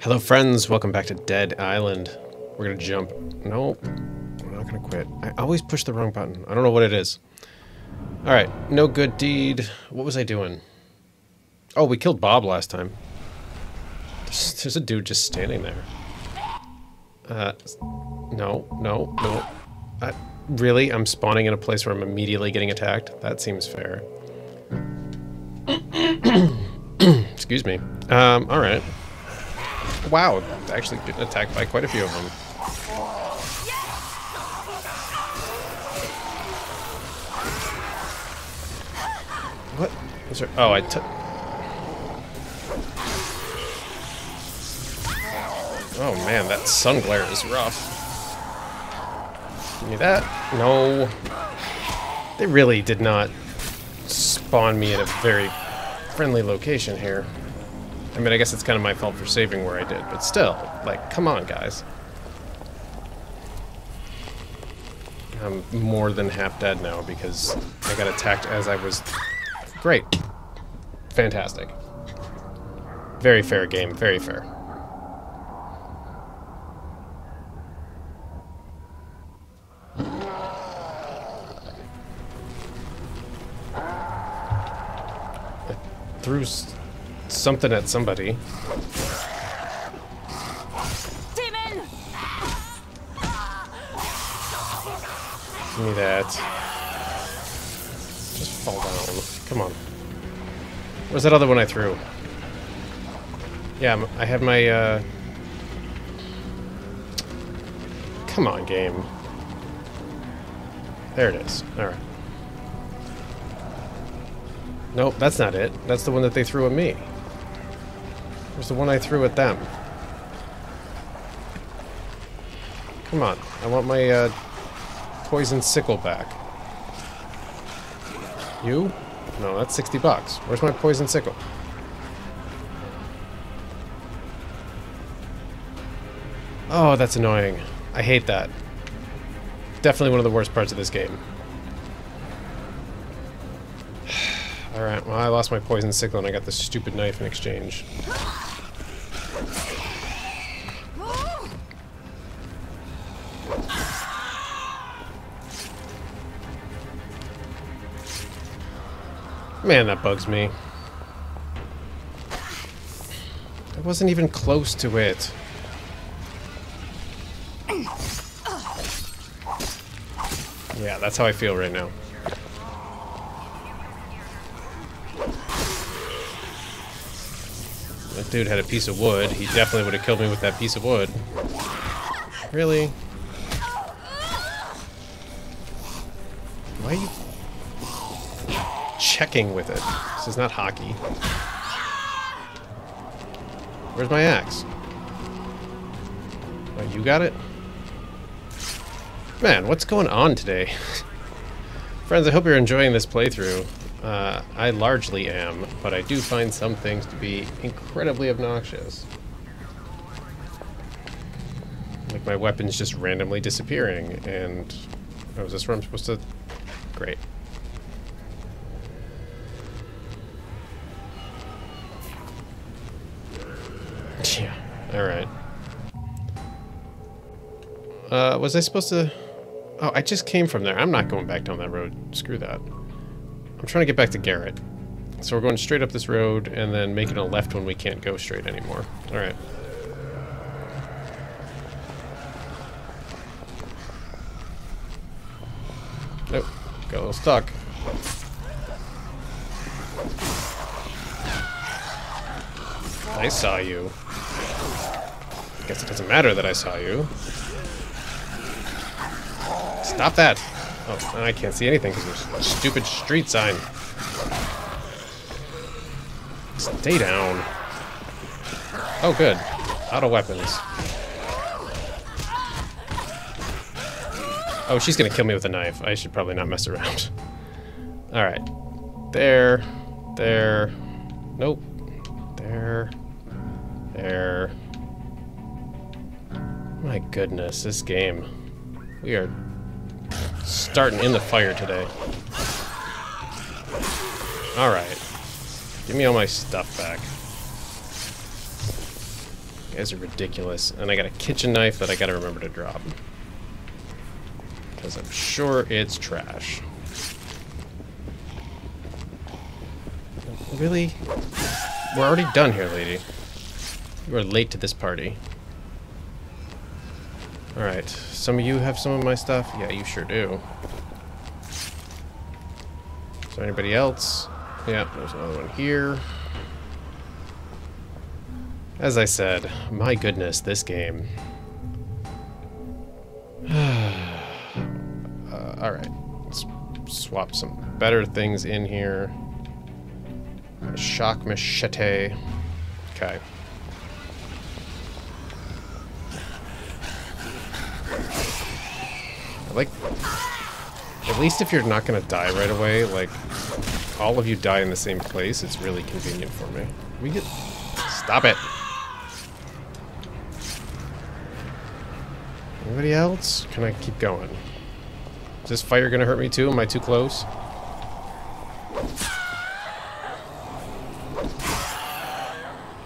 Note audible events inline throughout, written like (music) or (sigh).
Hello friends, welcome back to Dead Island. We're gonna jump. Nope, we're not gonna quit. I always push the wrong button. I don't know what it is. Alright, no good deed. What was I doing? Oh, we killed Bob last time. There's, there's a dude just standing there. Uh, no, no, no. Uh, really? I'm spawning in a place where I'm immediately getting attacked? That seems fair. (coughs) (coughs) Excuse me. Um, alright. Wow, actually getting attacked by quite a few of them. What? Was there? Oh, I took. Oh man, that sun glare is rough. Give me that. No. They really did not spawn me at a very friendly location here. I mean, I guess it's kind of my fault for saving where I did, but still, like, come on, guys. I'm more than half dead now because I got attacked as I was... Great. Fantastic. Very fair game, very fair. I something at somebody. Demon! Give me that. Just fall down. Come on. Where's that other one I threw? Yeah, I have my, uh... Come on, game. There it is. Alright. Nope, that's not it. That's the one that they threw at me. Where's the one I threw at them? Come on. I want my, uh, poison sickle back. You? No, that's 60 bucks. Where's my poison sickle? Oh, that's annoying. I hate that. Definitely one of the worst parts of this game. (sighs) Alright, well I lost my poison sickle and I got this stupid knife in exchange. Man, that bugs me. I wasn't even close to it. Yeah, that's how I feel right now. That dude had a piece of wood. He definitely would have killed me with that piece of wood. Really? Checking with it? This is not hockey. Where's my axe? Oh, you got it? Man, what's going on today? (laughs) Friends, I hope you're enjoying this playthrough. Uh, I largely am, but I do find some things to be incredibly obnoxious. Like my weapons just randomly disappearing, and... Oh, is this where I'm supposed to... Great. Uh, was I supposed to... Oh, I just came from there. I'm not going back down that road. Screw that. I'm trying to get back to Garrett. So we're going straight up this road and then making a left when we can't go straight anymore. Alright. Nope. Got a little stuck. I saw you. Guess it doesn't matter that I saw you. Stop that! Oh, I can't see anything because there's a stupid street sign. Stay down. Oh, good. Out of weapons. Oh, she's gonna kill me with a knife. I should probably not mess around. (laughs) Alright. There. There. Nope. There. There. My goodness, this game. We are starting in the fire today. Alright. Give me all my stuff back. guys are ridiculous. And I got a kitchen knife that I gotta remember to drop. Because I'm sure it's trash. Really? We're already done here, lady. You are late to this party. Alright, some of you have some of my stuff? Yeah, you sure do. Is there anybody else? Yeah, there's another one here. As I said, my goodness, this game. (sighs) uh, Alright, let's swap some better things in here. Shock machete. Okay. Like... At least if you're not gonna die right away, like, all of you die in the same place, it's really convenient for me. We get... Stop it! Anybody else? Can I keep going? Is this fire gonna hurt me too? Am I too close?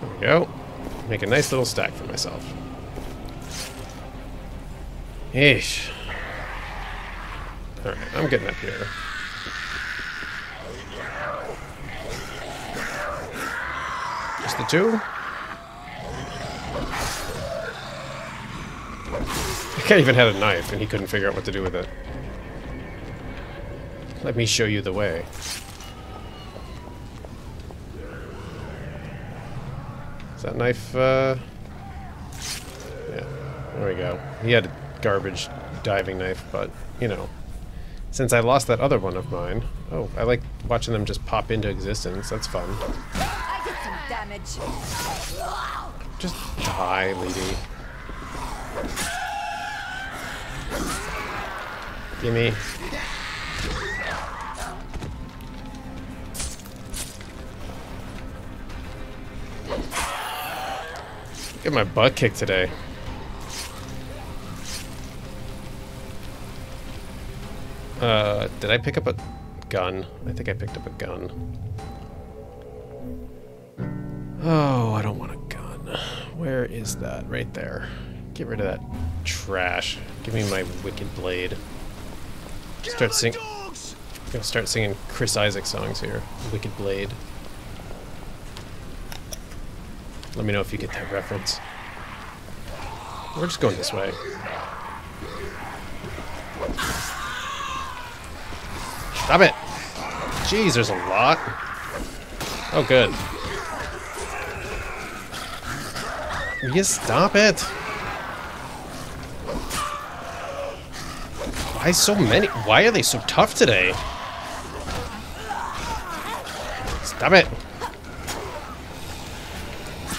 There we go. Make a nice little stack for myself. Yeesh. Alright, I'm getting up here. Just the two? The guy even had a knife and he couldn't figure out what to do with it. Let me show you the way. Is that knife, uh... Yeah, there we go. He had a garbage diving knife, but, you know. Since I lost that other one of mine... Oh, I like watching them just pop into existence. That's fun. I did some damage. Just die, lady. Gimme. Get my butt kicked today. Uh, did I pick up a gun? I think I picked up a gun. Oh, I don't want a gun. Where is that? Right there. Get rid of that trash. Give me my wicked blade. Start sing. Gonna start singing Chris Isaak songs here. Wicked Blade. Let me know if you get that reference. We're just going this way. Stop it! Jeez, there's a lot. Oh, good. Will you stop it? Why so many? Why are they so tough today? Stop it!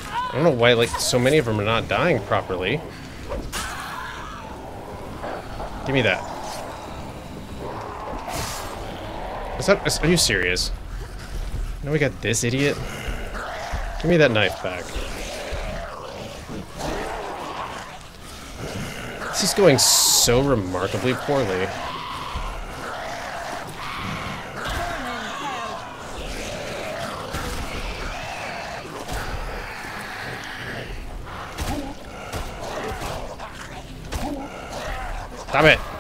I don't know why, like, so many of them are not dying properly. Give me that. Is that, is, are you serious? Now we got this idiot? Give me that knife back. This is going so remarkably poorly. Stop it!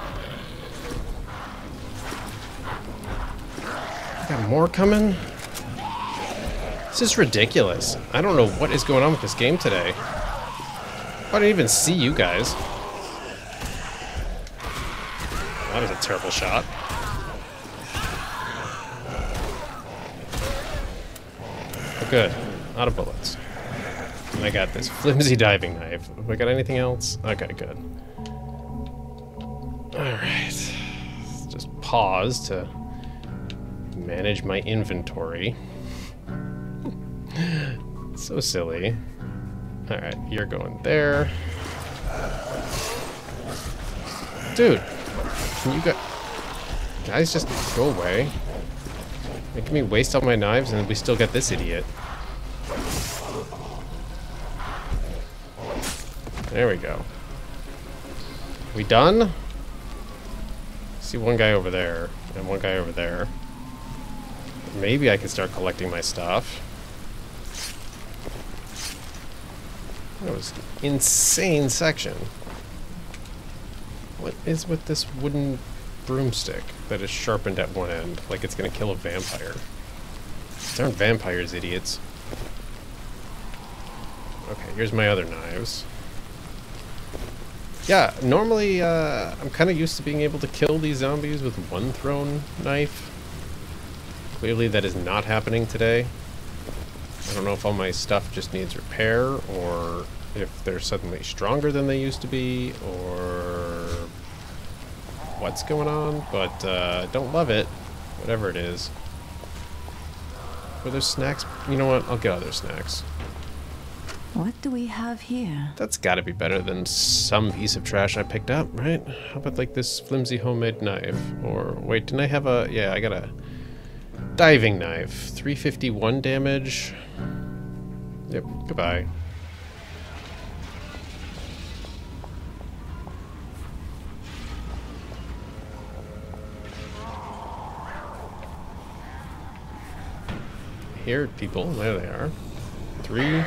More coming? This is ridiculous. I don't know what is going on with this game today. I didn't even see you guys. That was a terrible shot. Oh, good. Out of bullets. And I got this (laughs) flimsy diving knife. Have I got anything else? Okay, good. Alright. Just pause to manage my inventory. (laughs) so silly. Alright, you're going there. Dude, can you go... Guys, just go away. Making me waste all my knives and we still got this idiot. There we go. We done? See one guy over there, and one guy over there. Maybe I can start collecting my stuff. That was insane section. What is with this wooden broomstick that is sharpened at one end, like it's gonna kill a vampire? These aren't vampires, idiots. Okay, here's my other knives. Yeah, normally uh, I'm kind of used to being able to kill these zombies with one thrown knife. Clearly that is not happening today. I don't know if all my stuff just needs repair or if they're suddenly stronger than they used to be or what's going on, but uh, don't love it, whatever it is. Were there snacks? You know what? I'll get other snacks. What do we have here? That's got to be better than some piece of trash I picked up, right? How about like this flimsy homemade knife? Or wait, didn't I have a? Yeah, I got a diving knife. 351 damage. Yep. Goodbye. Here, people. There they are. Three.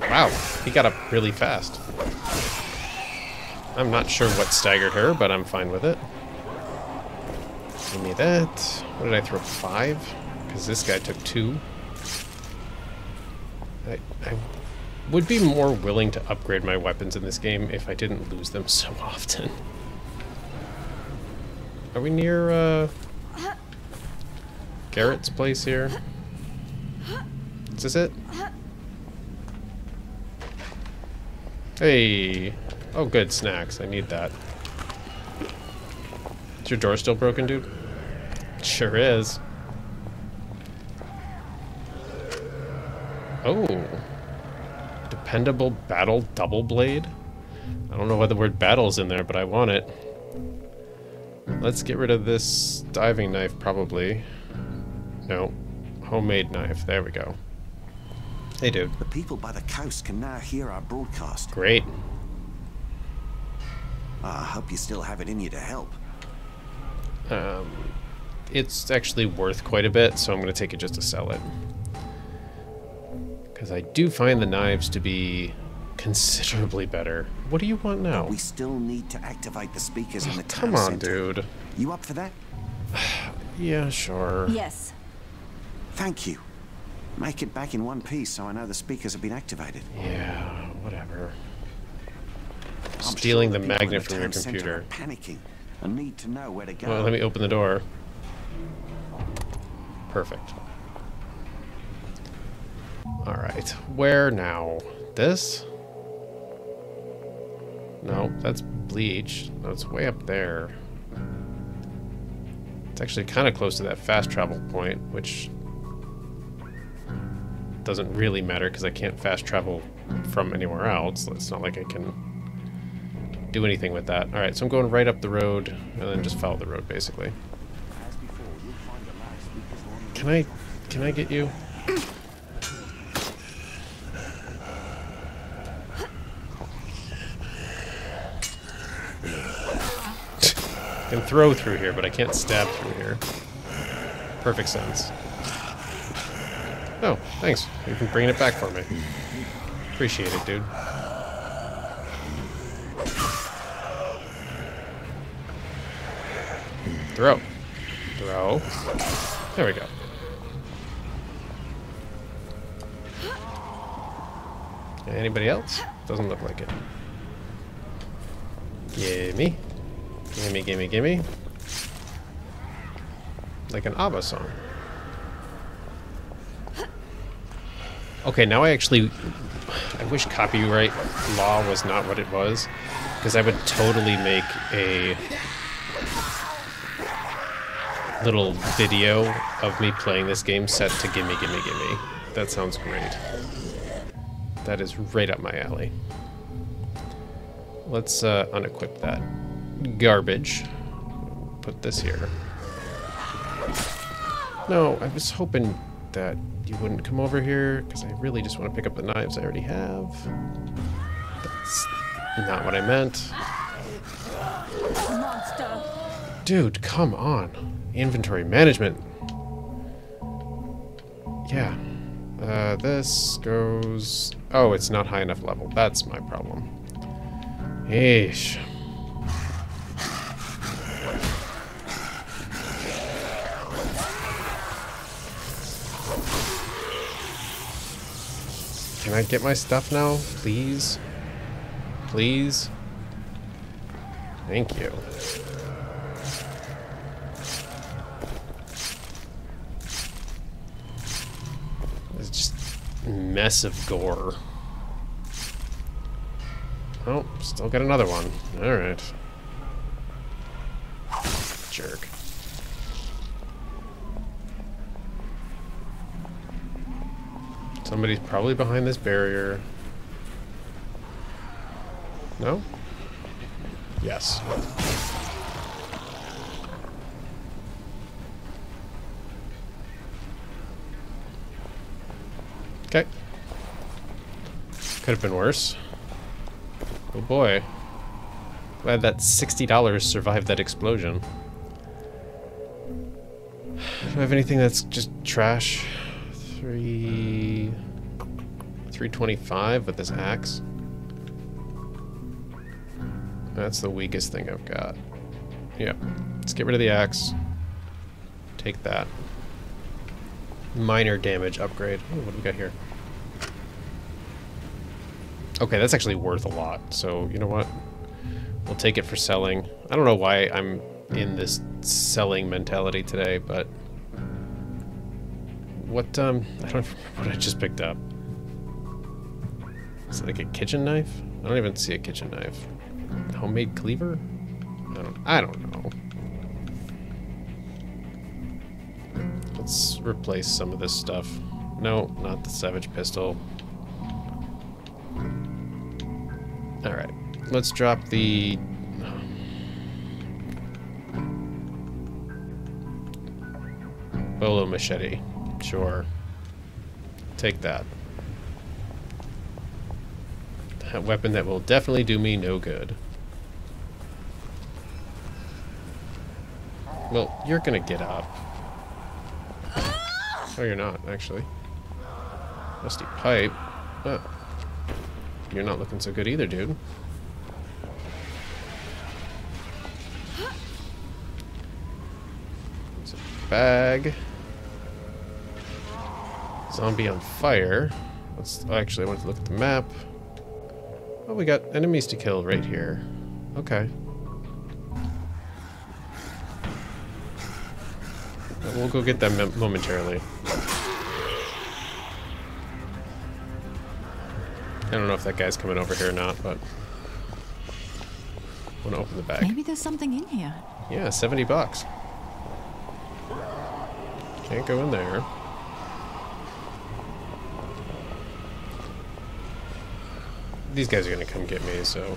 Wow, he got up really fast. I'm not sure what staggered her, but I'm fine with it. Give me that. What did I throw? Five? Because this guy took two. I, I would be more willing to upgrade my weapons in this game if I didn't lose them so (laughs) often. Are we near, uh... Garrett's place here? Is this it? Hey. Oh, good. Snacks. I need that. Is your door still broken, dude? Sure is. Oh. Dependable battle double blade? I don't know why the word battle's in there, but I want it. Let's get rid of this diving knife, probably. No. Homemade knife. There we go. Hey, dude. The people by the coast can now hear our broadcast. Great. I hope you still have it in you to help. Um, it's actually worth quite a bit, so I'm going to take it just to sell it. Because I do find the knives to be considerably better. What do you want now? We still need to activate the speakers in the (sighs) town Come on, center. dude. You up for that? (sighs) Yeah, sure. Yes. Thank you. Make it back in one piece so I know the speakers have been activated. Yeah, whatever. Stealing sure the in magnet from your computer. panicking and need to know where to go. Well, let me open the door. Perfect. Alright, where now? This? No, that's bleach. That's way up there. It's actually kind of close to that fast travel point, which doesn't really matter because I can't fast travel from anywhere else. It's not like I can do anything with that. Alright, so I'm going right up the road and then just follow the road basically. Can I can I get you? I can throw through here, but I can't stab through here. Perfect sense. Oh, thanks. You can bring it back for me. Appreciate it, dude. Throw. Throw. There we go. Anybody else? Doesn't look like it. Gimme. Gimme, gimme, gimme. Like an ABBA song. Okay, now I actually... I wish copyright law was not what it was. Because I would totally make a little video of me playing this game set to Gimme Gimme Gimme. That sounds great. That is right up my alley. Let's uh, unequip that garbage. Put this here. No, I was hoping that you wouldn't come over here because I really just want to pick up the knives I already have. That's not what I meant. Monster. Dude, come on. Inventory management. Yeah. Uh, this goes... Oh, it's not high enough level. That's my problem. Eesh. Can I get my stuff now? Please? Please? Thank you. It's just a mess of gore. Oh, still got another one. Alright. Jerk. Somebody's probably behind this barrier. No? Yes. Okay. Could have been worse. Oh boy. Glad that $60 survived that explosion. Do I have anything that's just trash? Three... 325 with this axe. That's the weakest thing I've got. Yep. Let's get rid of the axe. Take that. Minor damage upgrade. Ooh, what do we got here? Okay, that's actually worth a lot. So, you know what? We'll take it for selling. I don't know why I'm in this selling mentality today, but... What, um... I don't remember (laughs) what I just picked up. Is it like a kitchen knife? I don't even see a kitchen knife. Homemade cleaver? I don't, I don't know. Let's replace some of this stuff. No, not the Savage Pistol. Alright. Let's drop the... Um, Bolo Machete. Sure. Take that. A weapon that will definitely do me no good. Well, you're gonna get up. Oh, you're not, actually. Rusty pipe. Oh. You're not looking so good either, dude. There's a bag. Zombie on fire. Let's actually I want to look at the map. Oh, we got enemies to kill right here. Okay. We'll go get them momentarily. Don't know if that guy's coming over here or not, but... I want to open the bag. Maybe there's something in here. Yeah, 70 bucks. Can't go in there. These guys are gonna come get me, so...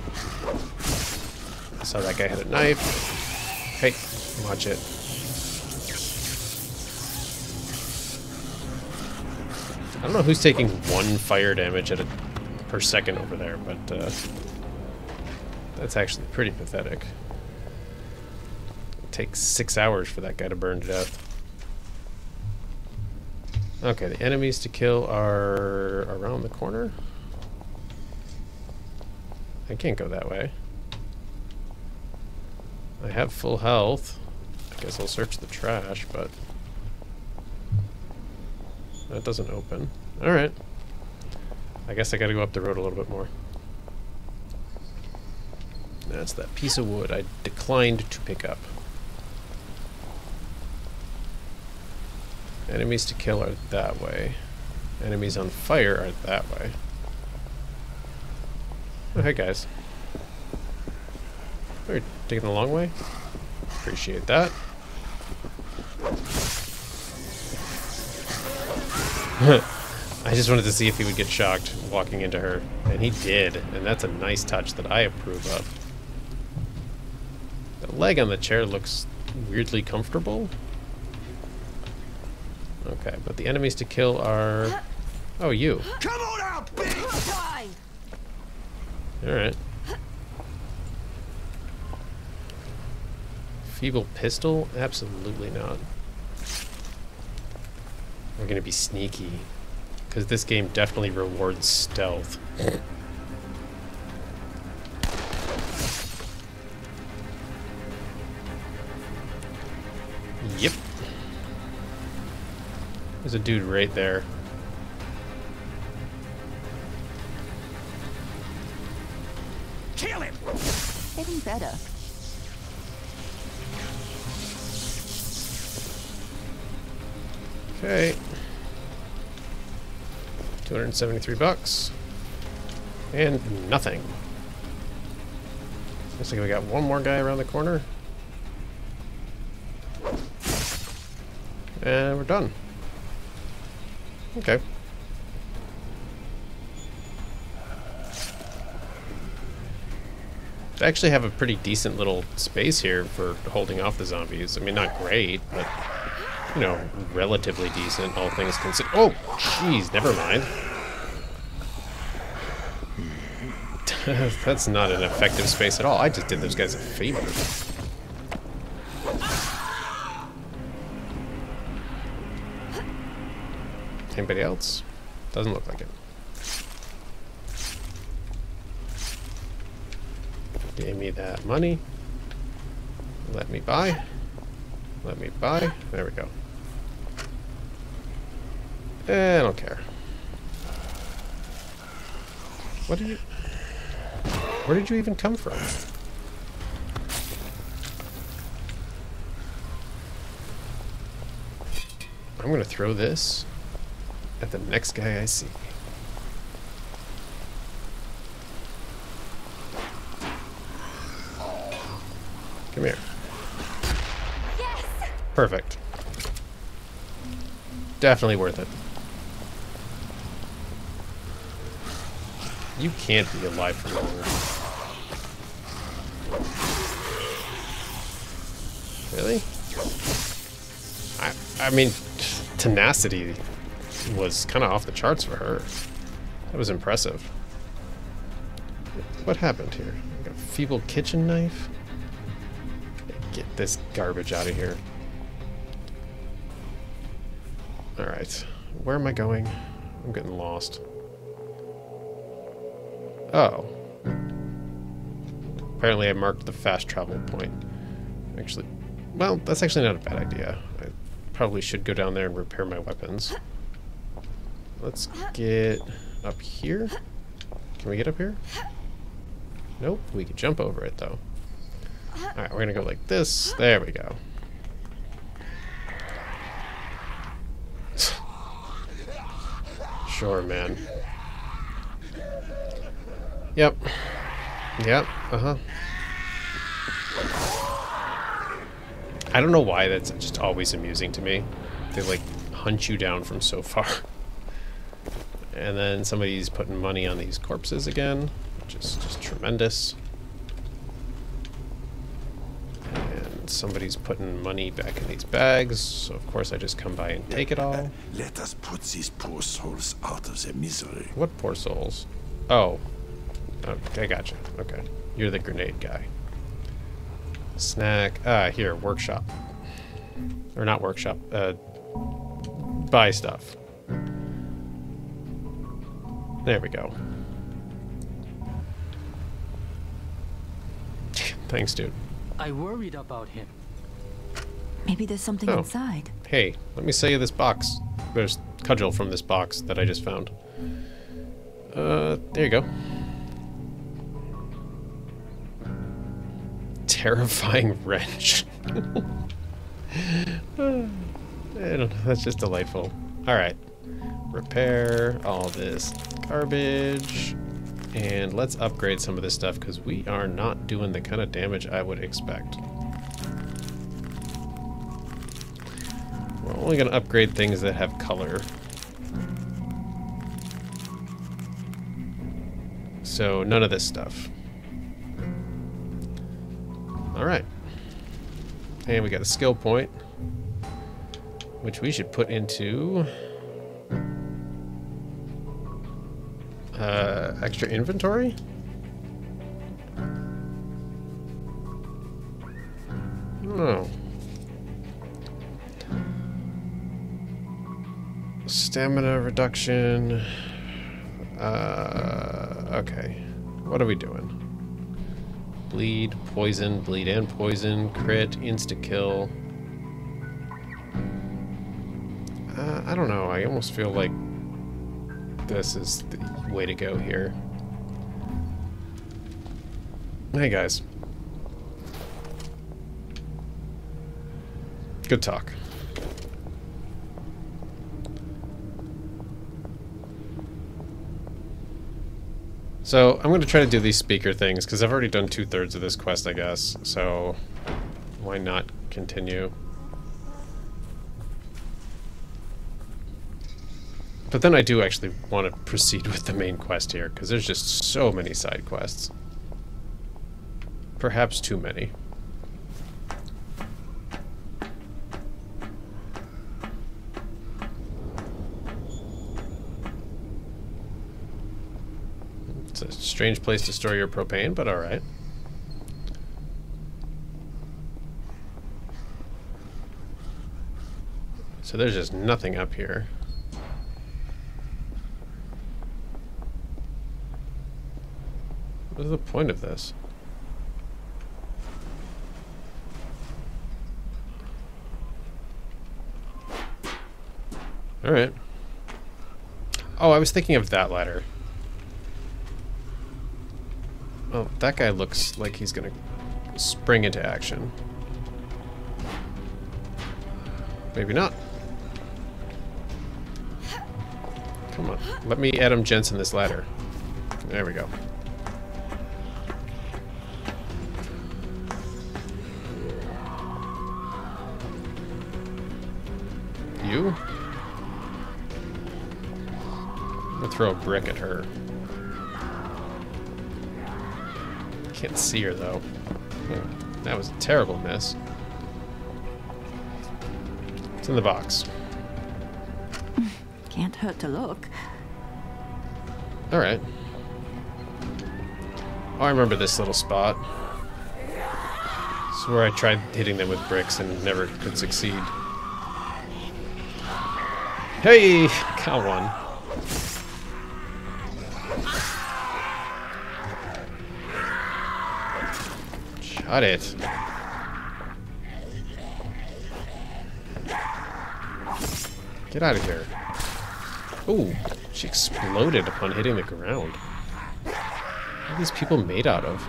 I saw that guy had a knife. Hey, watch it. I don't know who's taking one fire damage at a per second over there, but uh, that's actually pretty pathetic. It takes six hours for that guy to burn to death. Okay, the enemies to kill are around the corner. I can't go that way. I have full health. I guess I'll search the trash, but that doesn't open. Alright. I guess I gotta go up the road a little bit more. That's that piece of wood I declined to pick up. Enemies to kill are that way. Enemies on fire are that way. Oh, hey guys. You're taking the long way? Appreciate that. (laughs) I just wanted to see if he would get shocked walking into her, and he did, and that's a nice touch that I approve of. The leg on the chair looks weirdly comfortable. Okay, but the enemies to kill are... Oh, you. Come on out, big! Alright. Feeble pistol? Absolutely not. We're gonna be sneaky. Because this game definitely rewards stealth. yep. There's a dude right there. Kill him! Getting better. Okay. 273 bucks. And nothing. Looks like we got one more guy around the corner. And we're done. Okay. I actually have a pretty decent little space here for holding off the zombies. I mean, not great, but, you know, relatively decent, all things considered. Oh, jeez, never mind. (laughs) That's not an effective space at all. I just did those guys a favor. Anybody else? Doesn't look like it. Give me that money. Let me buy. Let me buy. There we go. Eh, I don't care. What did you... Where did you even come from? I'm gonna throw this at the next guy I see. Come here. Yes! Perfect. Definitely worth it. You can't be alive for longer. Really? I I mean tenacity was kind of off the charts for her. That was impressive. What happened here? Like a feeble kitchen knife? Get this garbage out of here. Alright. Where am I going? I'm getting lost. Oh. Apparently I marked the fast travel point. Actually, well, that's actually not a bad idea. I probably should go down there and repair my weapons. Let's get up here. Can we get up here? Nope, we can jump over it though. Alright, we're gonna go like this. There we go. (sighs) sure, man. Yep. Yep, uh-huh. I don't know why that's just always amusing to me. They like hunt you down from so far. (laughs) And then somebody's putting money on these corpses again, which is just tremendous. And somebody's putting money back in these bags, so of course I just come by and take it all. Let us put these poor souls out of their misery. What poor souls? Oh. Okay, I gotcha. Okay. You're the grenade guy. Snack. Ah, here, workshop. Or not workshop. Uh, buy stuff. There we go. Thanks, dude. I worried about him. Maybe there's something Oh. inside. Hey, let me sell you this box. There's cudgel from this box that I just found. Uh, there you go. Terrifying (laughs) wrench. (sighs) I don't know, that's just delightful. Alright. Repair all this garbage. And let's upgrade some of this stuff because we are not doing the kind of damage I would expect. We're only going to upgrade things that have color. So none of this stuff. Alright. And we got a skill point. Which we should put into... Uh, extra inventory? No. stamina reduction. Uh, okay. What are we doing? Bleed, poison, bleed and poison, crit, insta kill. Uh, I don't know. I almost feel like this is the way to go here. Hey guys. Good talk. So, I'm going to try to do these speaker things, because I've already done two-thirds of this quest, I guess. So, why not continue? But then I do actually want to proceed with the main quest here, because there's just so many side quests. Perhaps too many. It's a strange place to store your propane, but alright. So there's just nothing up here. What is the point of this? Alright. Oh, I was thinking of that ladder. Oh, that guy looks like he's gonna spring into action. Maybe not. Come on. Let me Adam Jensen this ladder. There we go. You? I'm gonna throw a brick at her. Can't see her though. Hmm, That was a terrible miss. It's in the box. (laughs) Can't hurt to look. Alright. Oh, I remember this little spot. This is where I tried hitting them with bricks and never could succeed. Hey! Got one. Shut it. Get out of here. Ooh, she exploded upon hitting the ground. What are these people made out of?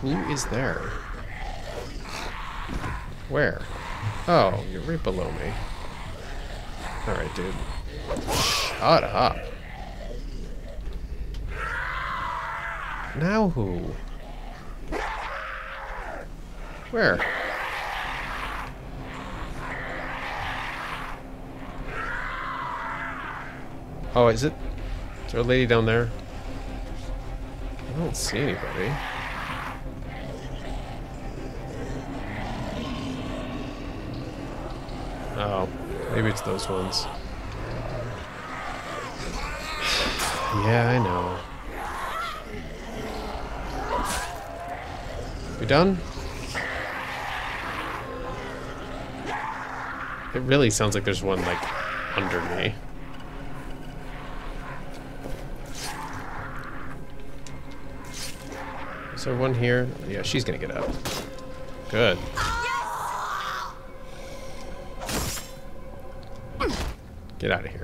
Who is there? Where? Oh, you're right below me. Alright, dude. Shut up. Now who? Where? Oh, is it? Is there a lady down there? I don't see anybody. Oh, maybe it's those ones. yeah, I know. We done? It really sounds like there's one, like, under me. Is there one here? Yeah, she's gonna get out. Good. Get out of here.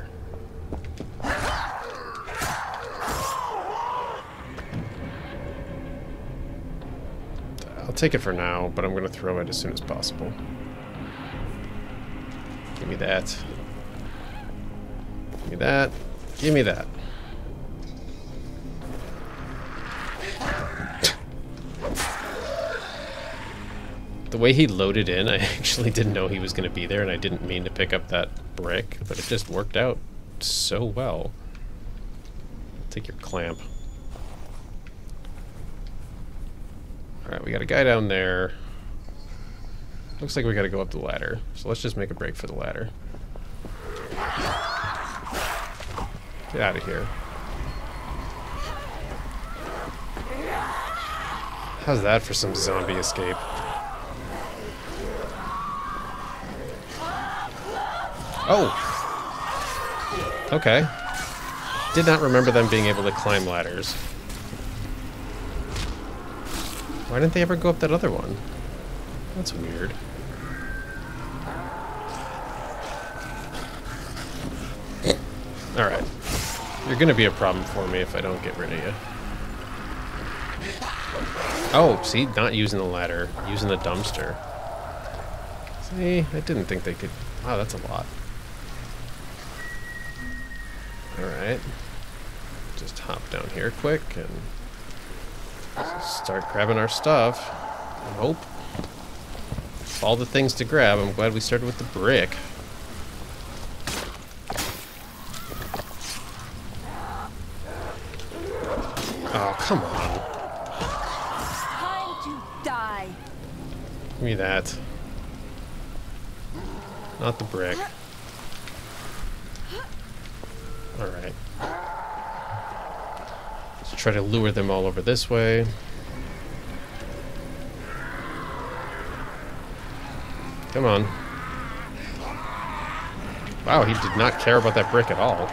Take it for now, but I'm gonna throw it as soon as possible. Give me that. Give me that. Give me that. The way he loaded in, I (laughs) actually didn't know he was going to be there, and I didn't mean to pick up that brick, but it just worked out so well. Take your clamp. We got a guy down there. Looks like we gotta go up the ladder, so let's just make a break for the ladder. Get out of here. How's that for some zombie escape? Oh! Okay. Did not remember them being able to climb ladders. Why didn't they ever go up that other one? That's weird. Alright. You're gonna be a problem for me if I don't get rid of you. Oh, see? Not using the ladder. Using the dumpster. See? I didn't think they could... Wow, that's a lot. Alright. Just hop down here quick and start grabbing our stuff. I hope. All the things to grab. I'm glad we started with the brick. Oh, come on. Time to die. Give me that. Not the brick. Try to lure them all over this way. Come on. Wow, he did not care about that brick at all.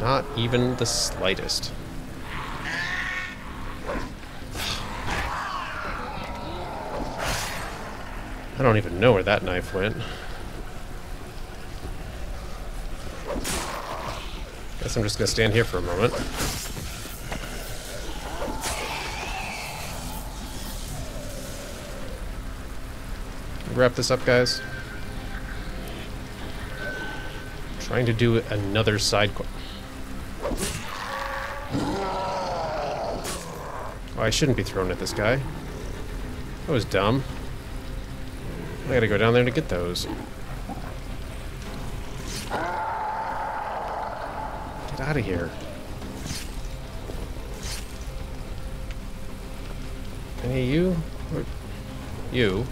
Not even the slightest. I don't even know where that knife went. Guess I'm just gonna stand here for a moment. Wrap this up, guys. Trying to do another side quest. Oh, I shouldn't be thrown at this guy. That was dumb. I gotta go down there to get those. Out of here. Any of you? Or you?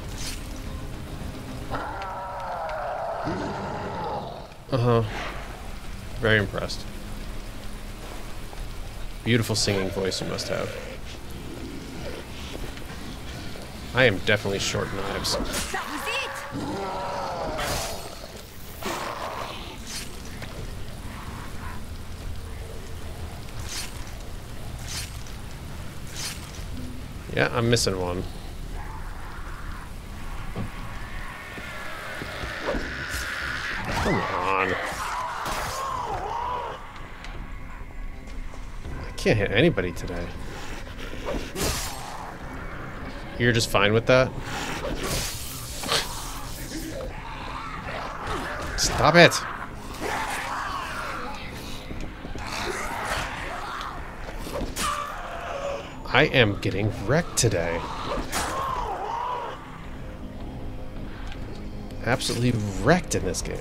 Uh-huh. Very impressed. Beautiful singing voice you must have. I am definitely short knives. That was it. Yeah, I'm missing one. Come on. I can't hit anybody today. You're just fine with that? Stop it! I am getting wrecked today. Absolutely wrecked in this game.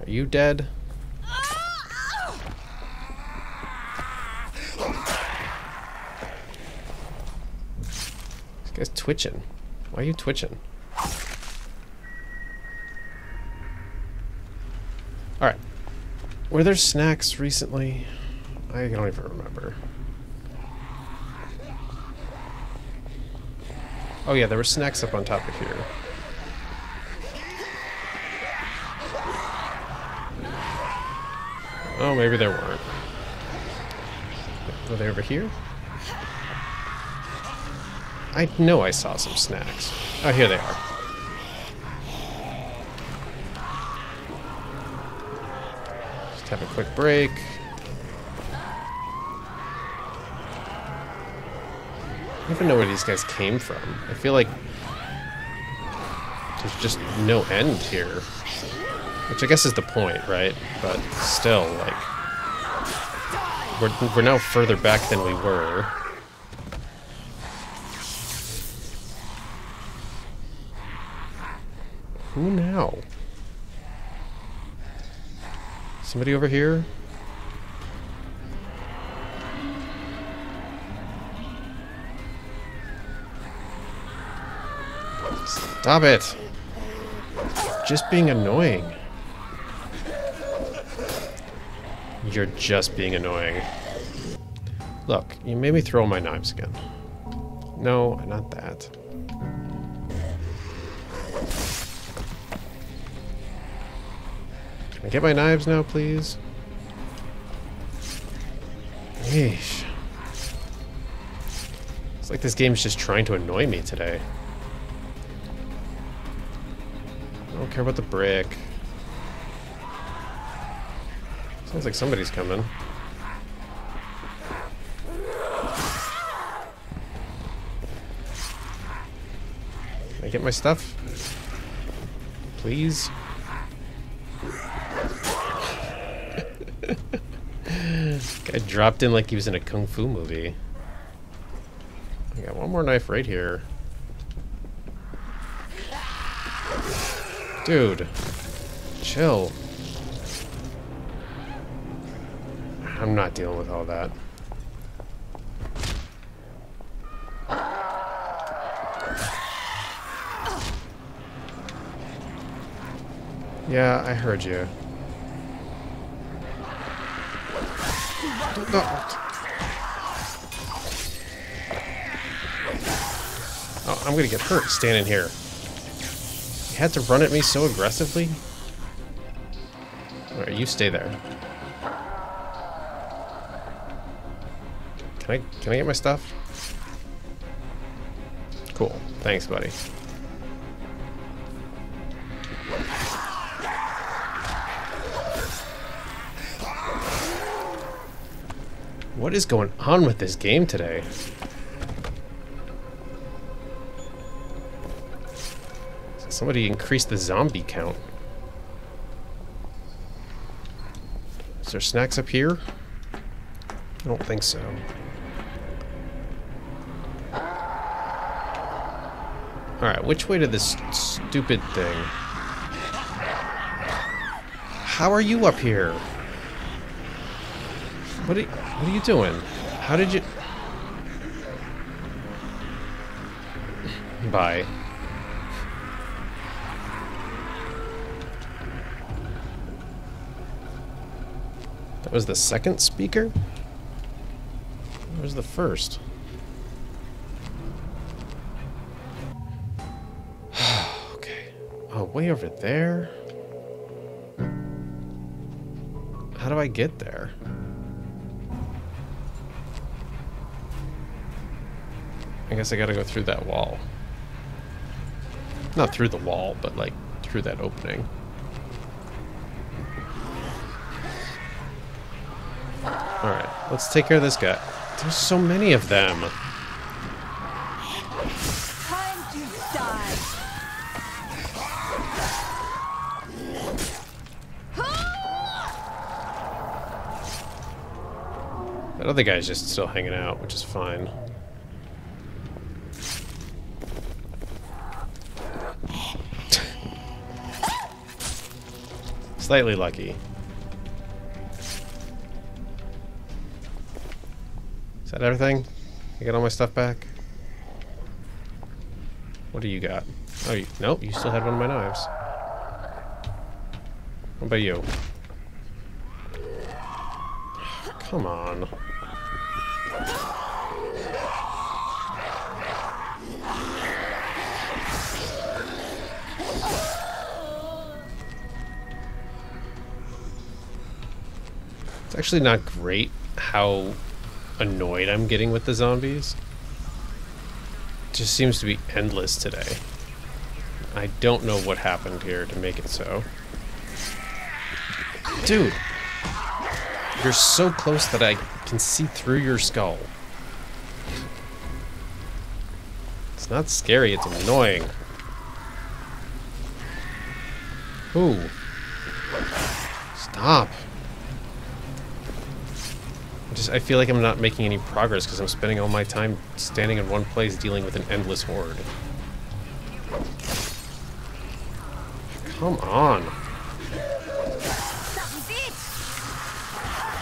Are you dead? This guy's twitching. Why are you twitching? Were there snacks recently? I don't even remember. Oh yeah, there were snacks up on top of here. Oh, maybe there weren't. Were they over here? I know I saw some snacks. Oh, here they are. Have a quick break. I don't even know where these guys came from. I feel like there's just no end here. Which I guess is the point, right? But still, like... We're, we're now further back than we were. Who now? Somebody over here? Stop it! Just being annoying. You're just being annoying. Look, you made me throw my knives again. No, not that. Can I get my knives now, please? Yeesh. It's like this game's just trying to annoy me today. I don't care about the brick. Sounds like somebody's coming. Can I get my stuff? Please? Guy dropped in like he was in a kung fu movie. I got one more knife right here. Dude. Chill. I'm not dealing with all that. Yeah, I heard you. Oh, I'm gonna get hurt standing here. You had to run at me so aggressively? Alright, you stay there. Can I can I get my stuff? Cool. Thanks, buddy. What is going on with this game today? Somebody increased the zombie count. Is there snacks up here? I don't think so. Alright, which way to this stupid thing? How are you up here? What are, what are you doing? How did you... Bye. That was the second speaker? Where's the first? (sighs) okay. Oh, way over there? How do I get there? Guess I gotta go through that wall. Not through the wall, but like through that opening. Alright, let's take care of this guy. There's so many of them. Time to die. That other guy's just still hanging out, which is fine. Slightly lucky. Is that everything? I got all my stuff back? What do you got? Oh, you, nope, you still had one of my knives. What about you? Come on. It's actually not great how annoyed I'm getting with the zombies. It just seems to be endless today. I don't know what happened here to make it so. Dude! You're so close that I can see through your skull. It's not scary, it's annoying. Ooh. Stop. I just I feel like I'm not making any progress because I'm spending all my time standing in one place dealing with an endless horde. Come on.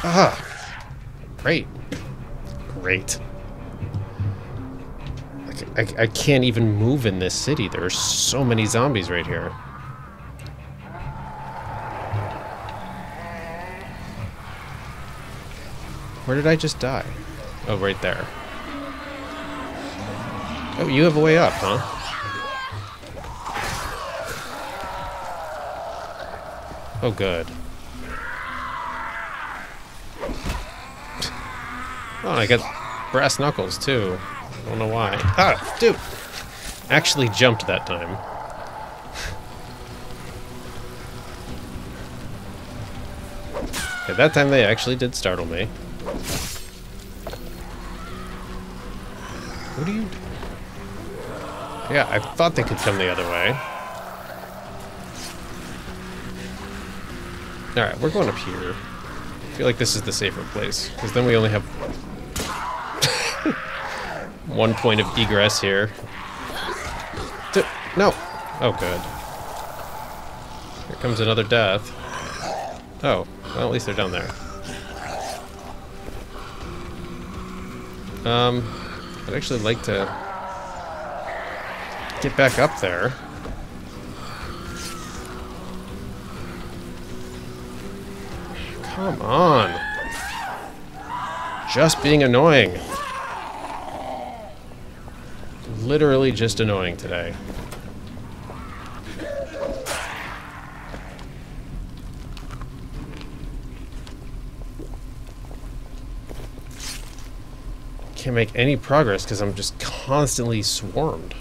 Ah. Great. Great. I, I, I can't even move in this city. There are so many zombies right here. Where did I just die? Oh, right there. Oh, you have a way up, huh? Oh, good. Oh, I got brass knuckles, too. I don't know why. Ah, dude! Actually jumped that time. Yeah, that time they actually did startle me. What do you... Yeah, I thought they could come the other way. Alright, we're going up here. I feel like this is the safer place, because then we only have (laughs) one point of egress here. D no! Oh, good. Here comes another death. Oh, well, at least they're down there. Um, I'd actually like to get back up there. Come on. Just being annoying. Literally just annoying today. Can't make any progress because I'm just constantly swarmed.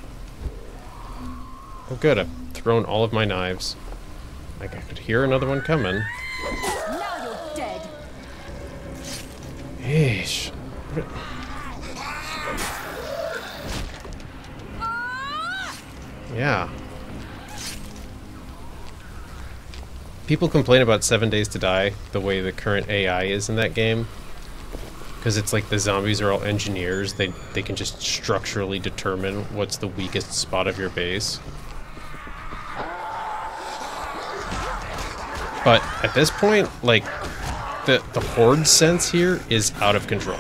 Oh good, I've thrown all of my knives. Like I could hear another one coming. Now you're dead. Yeesh. Yeah. People complain about Seven Days to Die, the way the current AI is in that game. Because it's like the zombies are all engineers. They, they can just structurally determine what's the weakest spot of your base. But at this point, like, the, the horde sense here is out of control.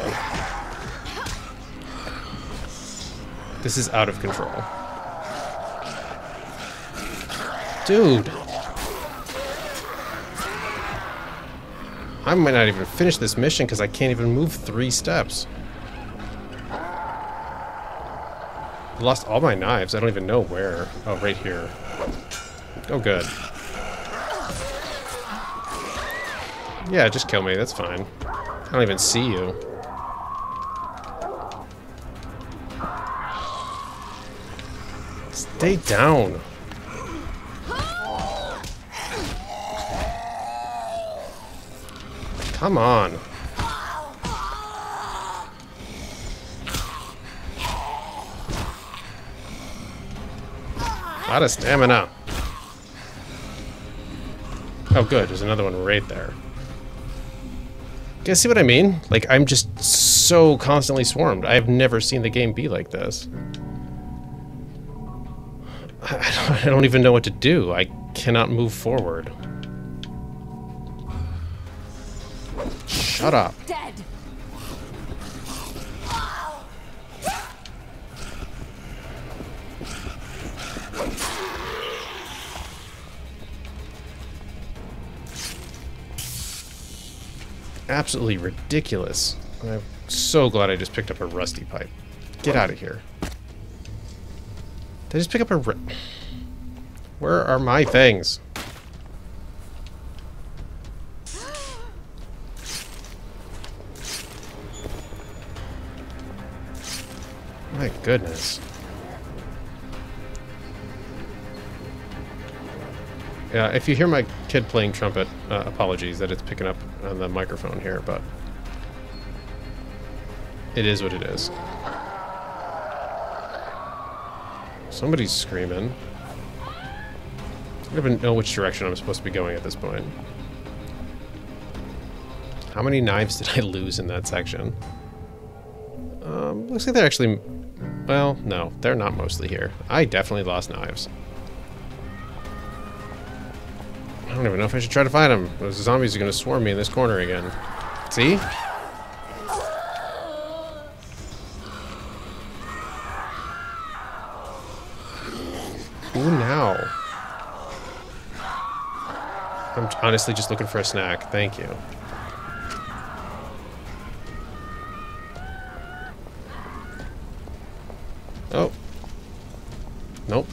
This is out of control. Dude. I might not even finish this mission because I can't even move three steps. I lost all my knives. I don't even know where. Oh, right here. Oh, good. Yeah, just kill me. That's fine. I don't even see you. Stay down. Come on. A lot of stamina. Oh, good. There's another one right there. You guys see what I mean? Like, I'm just so constantly swarmed. I've never seen the game be like this. I don't, I don't even know what to do. I cannot move forward. Shut up. Dead. Absolutely ridiculous. I'm so glad I just picked up a rusty pipe. Get out of here. Did I just pick up a... Where are my things? Goodness. Yeah, if you hear my kid playing trumpet, uh, apologies that it's picking up on the microphone here, but it is what it is. Somebody's screaming. I don't even know which direction I'm supposed to be going at this point. How many knives did I (laughs) lose in that section? Um, looks like they're actually... Well, no, they're not mostly here. I definitely lost knives. I don't even know if I should try to find them. Those zombies are going to swarm me in this corner again. See? Who now? I'm honestly just looking for a snack. Thank you.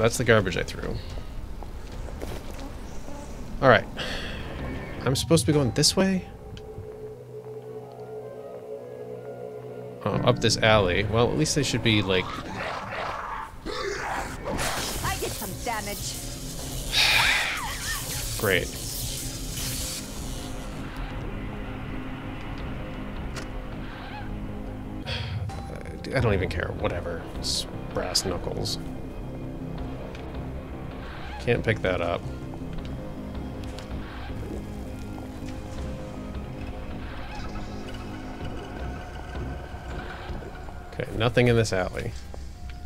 That's the garbage I threw. Alright. I'm supposed to be going this way? Oh, up this alley. Well, at least they should be, like... I did some damage. (sighs) Great. (sighs) I don't even care. Whatever. It's brass knuckles. Can't pick that up. Okay, nothing in this alley.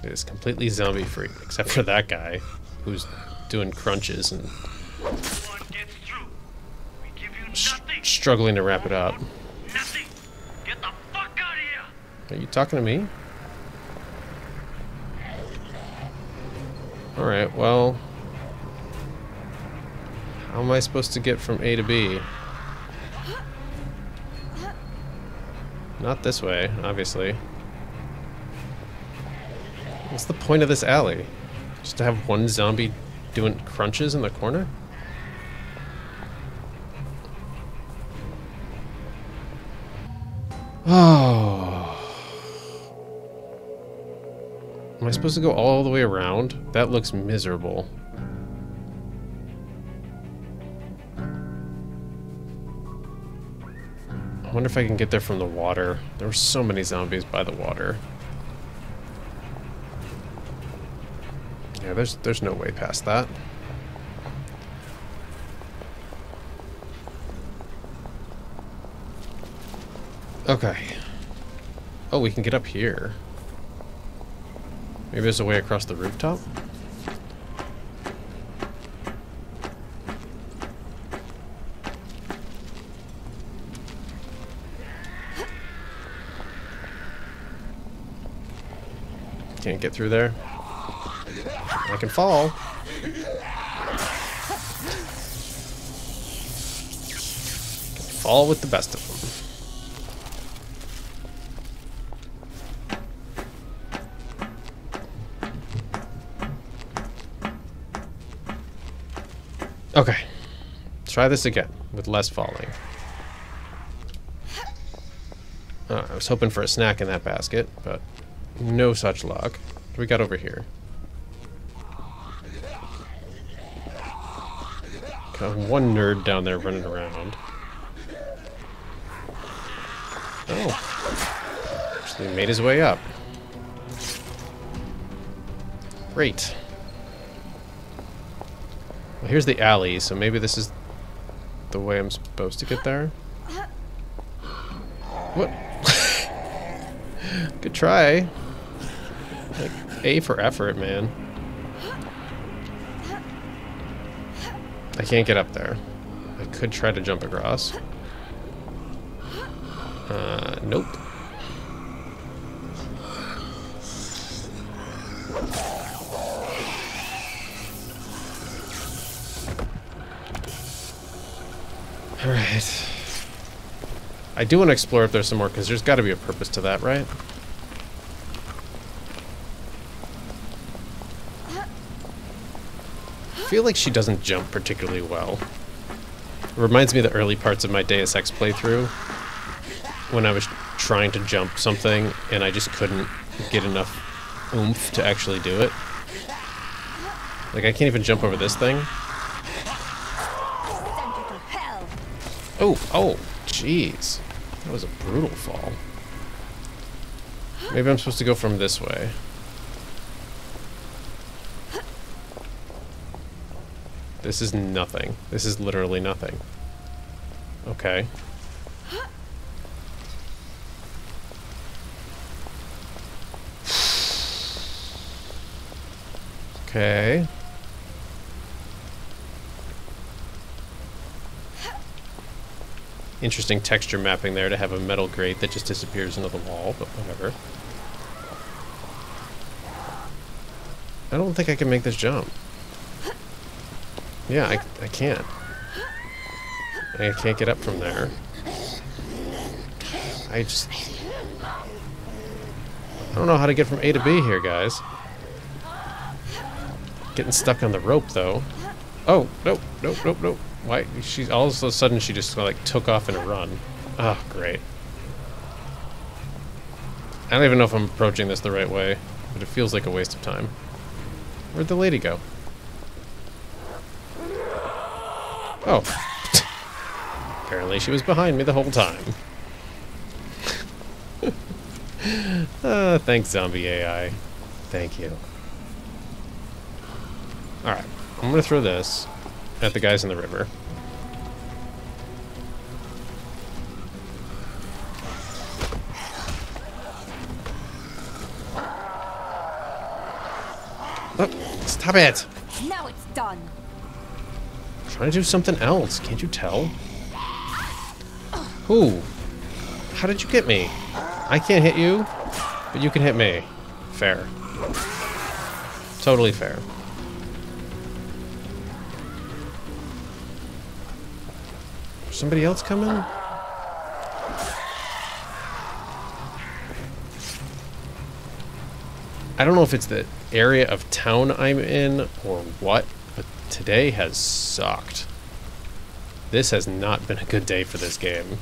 It is completely zombie free, except for that guy who's doing crunches and struggling to wrap it up. Are you talking to me? Alright, well... I supposed to get from A to B? Not this way, obviously. What's the point of this alley? Just to have one zombie doing crunches in the corner? Oh. (sighs) Am I supposed to go all the way around? That looks miserable. Wonder if I can get there from the water. There were so many zombies by the water. Yeah, there's there's no way past that. Okay. Oh, we can get up here. Maybe there's a way across the rooftop? Can't get through there. I can fall. Fall with the best of them. Okay. Try this again with less falling. Uh, I was hoping for a snack in that basket, but no such luck. What we got over here? Got one nerd down there running around. Oh. Actually made his way up. Great. Well, here's the alley, so maybe this is the way I'm supposed to get there. What? (laughs) Good try. A for effort, man. I can't get up there. I could try to jump across. Uh, nope. Alright. I do want to explore if there's some more, because there's got to be a purpose to that, right? Feel like she doesn't jump particularly well. It reminds me of the early parts of my Deus Ex playthrough, when I was trying to jump something, and I just couldn't get enough oomph to actually do it. Like, I can't even jump over this thing. Oh, oh, jeez. That was a brutal fall. Maybe I'm supposed to go from this way. This is nothing. This is literally nothing. Okay. Okay. Interesting texture mapping there to have a metal grate that just disappears into the wall, but whatever. I don't think I can make this jump. Yeah, I, I can't. I can't get up from there. I just... I don't know how to get from A to B here, guys. Getting stuck on the rope, though. Oh, nope, nope, nope, nope. Why? She all of a sudden she just like took off in a run. Oh, great. I don't even know if I'm approaching this the right way, but it feels like a waste of time. Where'd the lady go? Oh. Apparently she was behind me the whole time. uh, (laughs) thanks, zombie AI. Thank you. Alright, I'm gonna throw this at the guys in the river. Oh, stop it! Now it's done. Trying to do something else. Can't you tell? Who? How did you get me? I can't hit you, but you can hit me. Fair. Totally fair. Somebody else coming? I don't know if it's the area of town I'm in or what, today has sucked. This has not been a good day for this game.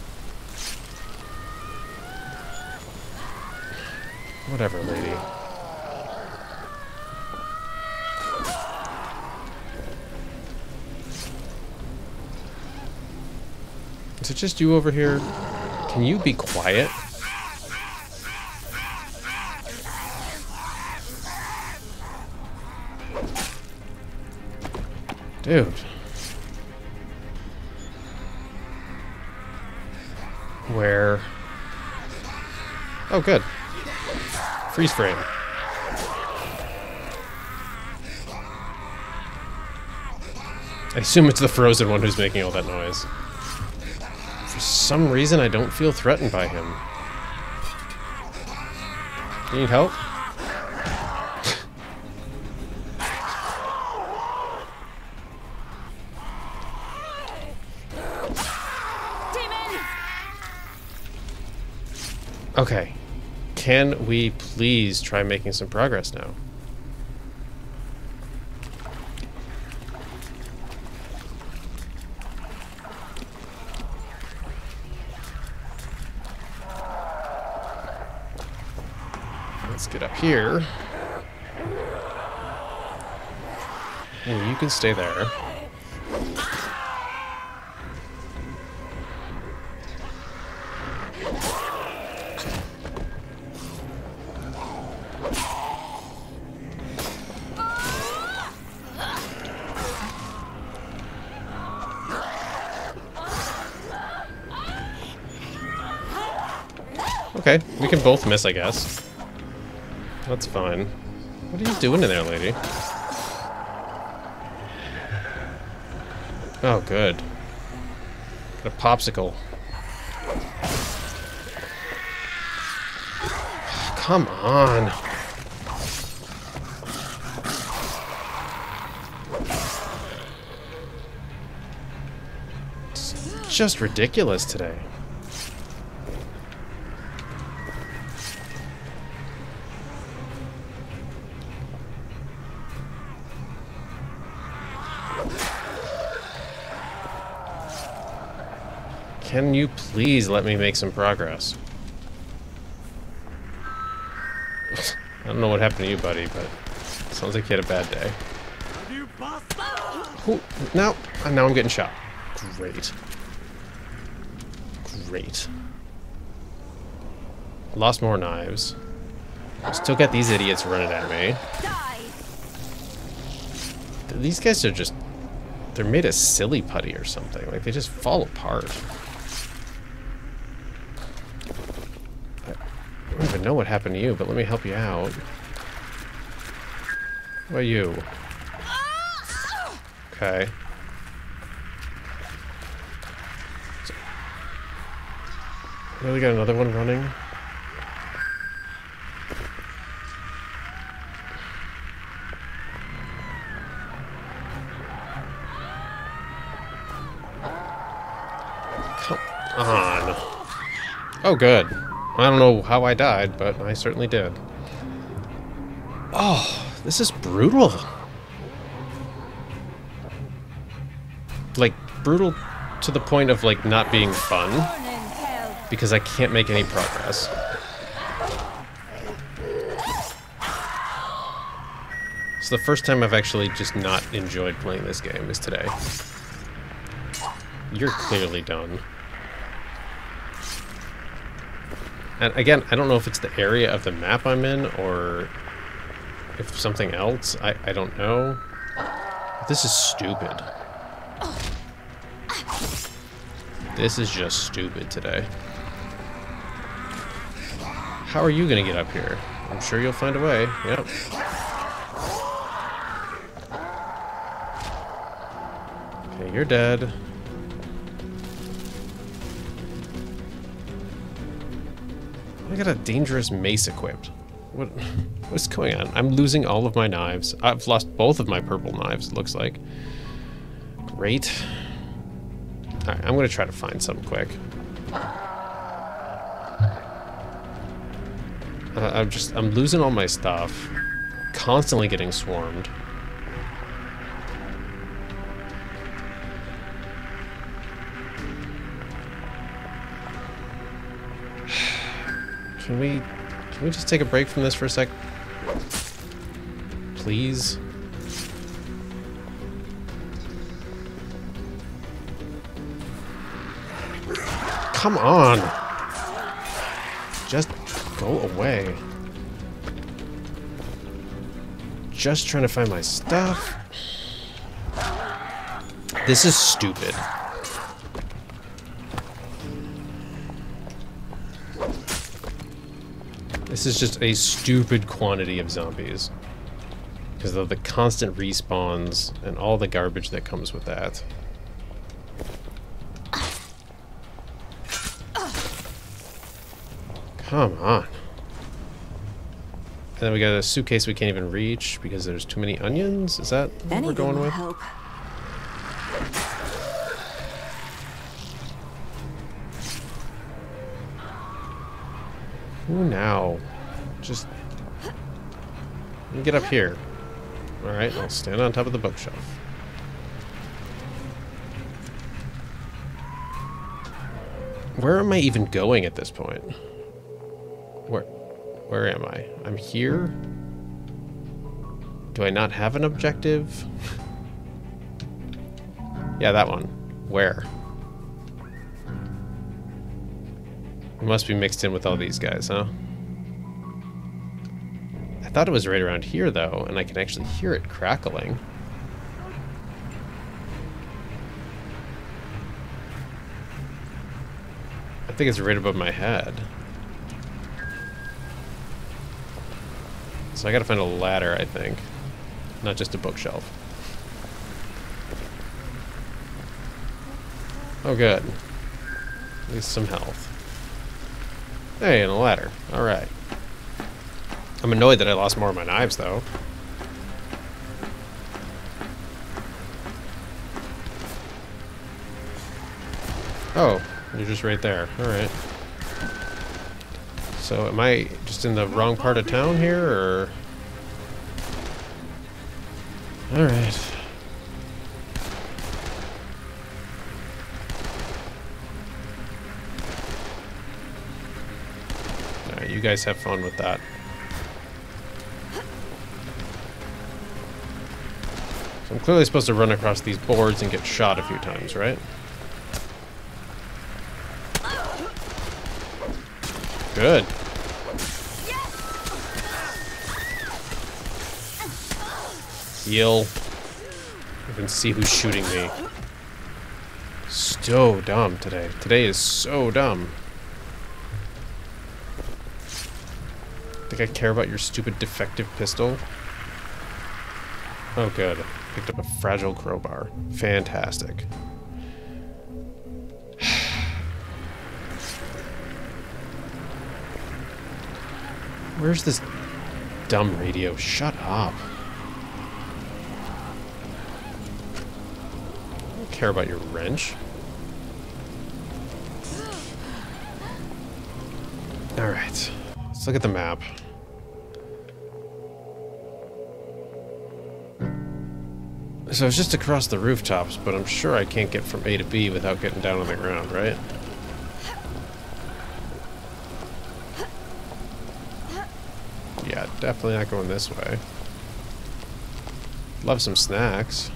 Whatever, lady. Is it just you over here? Can you be quiet? Dude. Where? Oh, good. Freeze frame. I assume it's the frozen one who's making all that noise. For some reason, I don't feel threatened by him. You need help? Okay. Can we please try making some progress now? Let's get up here. You can stay there. We can both miss, I guess. That's fine. What are you doing in there, lady? Oh, good. Got a popsicle. Come on. It's just ridiculous today. Can you please let me make some progress? I don't know what happened to you, buddy, but sounds like you had a bad day. Who? Now, uh, now I'm getting shot. Great. Great. Lost more knives. Still got these idiots running at me. These guys are just... They're made of silly putty or something. Like, they just fall apart. I don't even know what happened to you, but let me help you out. What are you? Okay. Really got another one running? Come on. Oh, good. I don't know how I died, but I certainly did. Oh, this is brutal. Like, brutal to the point of, like, not being fun. Because I can't make any progress. So the first time I've actually just not enjoyed playing this game, is today. You're clearly done. And again, I don't know if it's the area of the map I'm in or if something else. I, I don't know. This is stupid. This is just stupid today. How are you gonna get up here? I'm sure you'll find a way. Yep. Okay, you're dead. I got a dangerous mace equipped. What what's going on? I'm losing all of my knives. I've lost both of my purple knives, it looks like. Great. Alright, I'm gonna try to find some quick. Uh, I'm just I'm losing all my stuff. Constantly getting swarmed. Can we can we just take a break from this for a sec? Please. Come on. Just go away. Just trying to find my stuff. This is stupid. This is just a stupid quantity of zombies. Because of the constant respawns and all the garbage that comes with that. Come on. And then we got a suitcase we can't even reach because there's too many onions? Is that what we're going with? help. Get up here. Alright, I'll stand on top of the bookshelf. Where am I even going at this point? Where where am I? I'm here? Do I not have an objective? (laughs) yeah, that one. Where? It must be mixed in with all these guys, huh? I thought it was right around here, though, and I can actually hear it crackling. I think it's right above my head. So I gotta find a ladder, I think. Not just a bookshelf. Oh, good. At least some health. Hey, and a ladder. Alright. I'm annoyed that I lost more of my knives, though. Oh, you're just right there. Alright. So, am I just in the wrong part of town here, or... Alright. Alright, you guys have fun with that. Clearly supposed to run across these boards and get shot a few times, right? Good. Heal. You can see who's shooting me. So dumb today. Today is so dumb. Think I care about your stupid defective pistol? Oh good. Picked up a fragile crowbar. Fantastic. Where's this dumb radio? Shut up. I don't care about your wrench. Alright. Let's look at the map. So it's just across the rooftops, but I'm sure I can't get from A to B without getting down on the ground, right? Yeah, definitely not going this way. Love some snacks.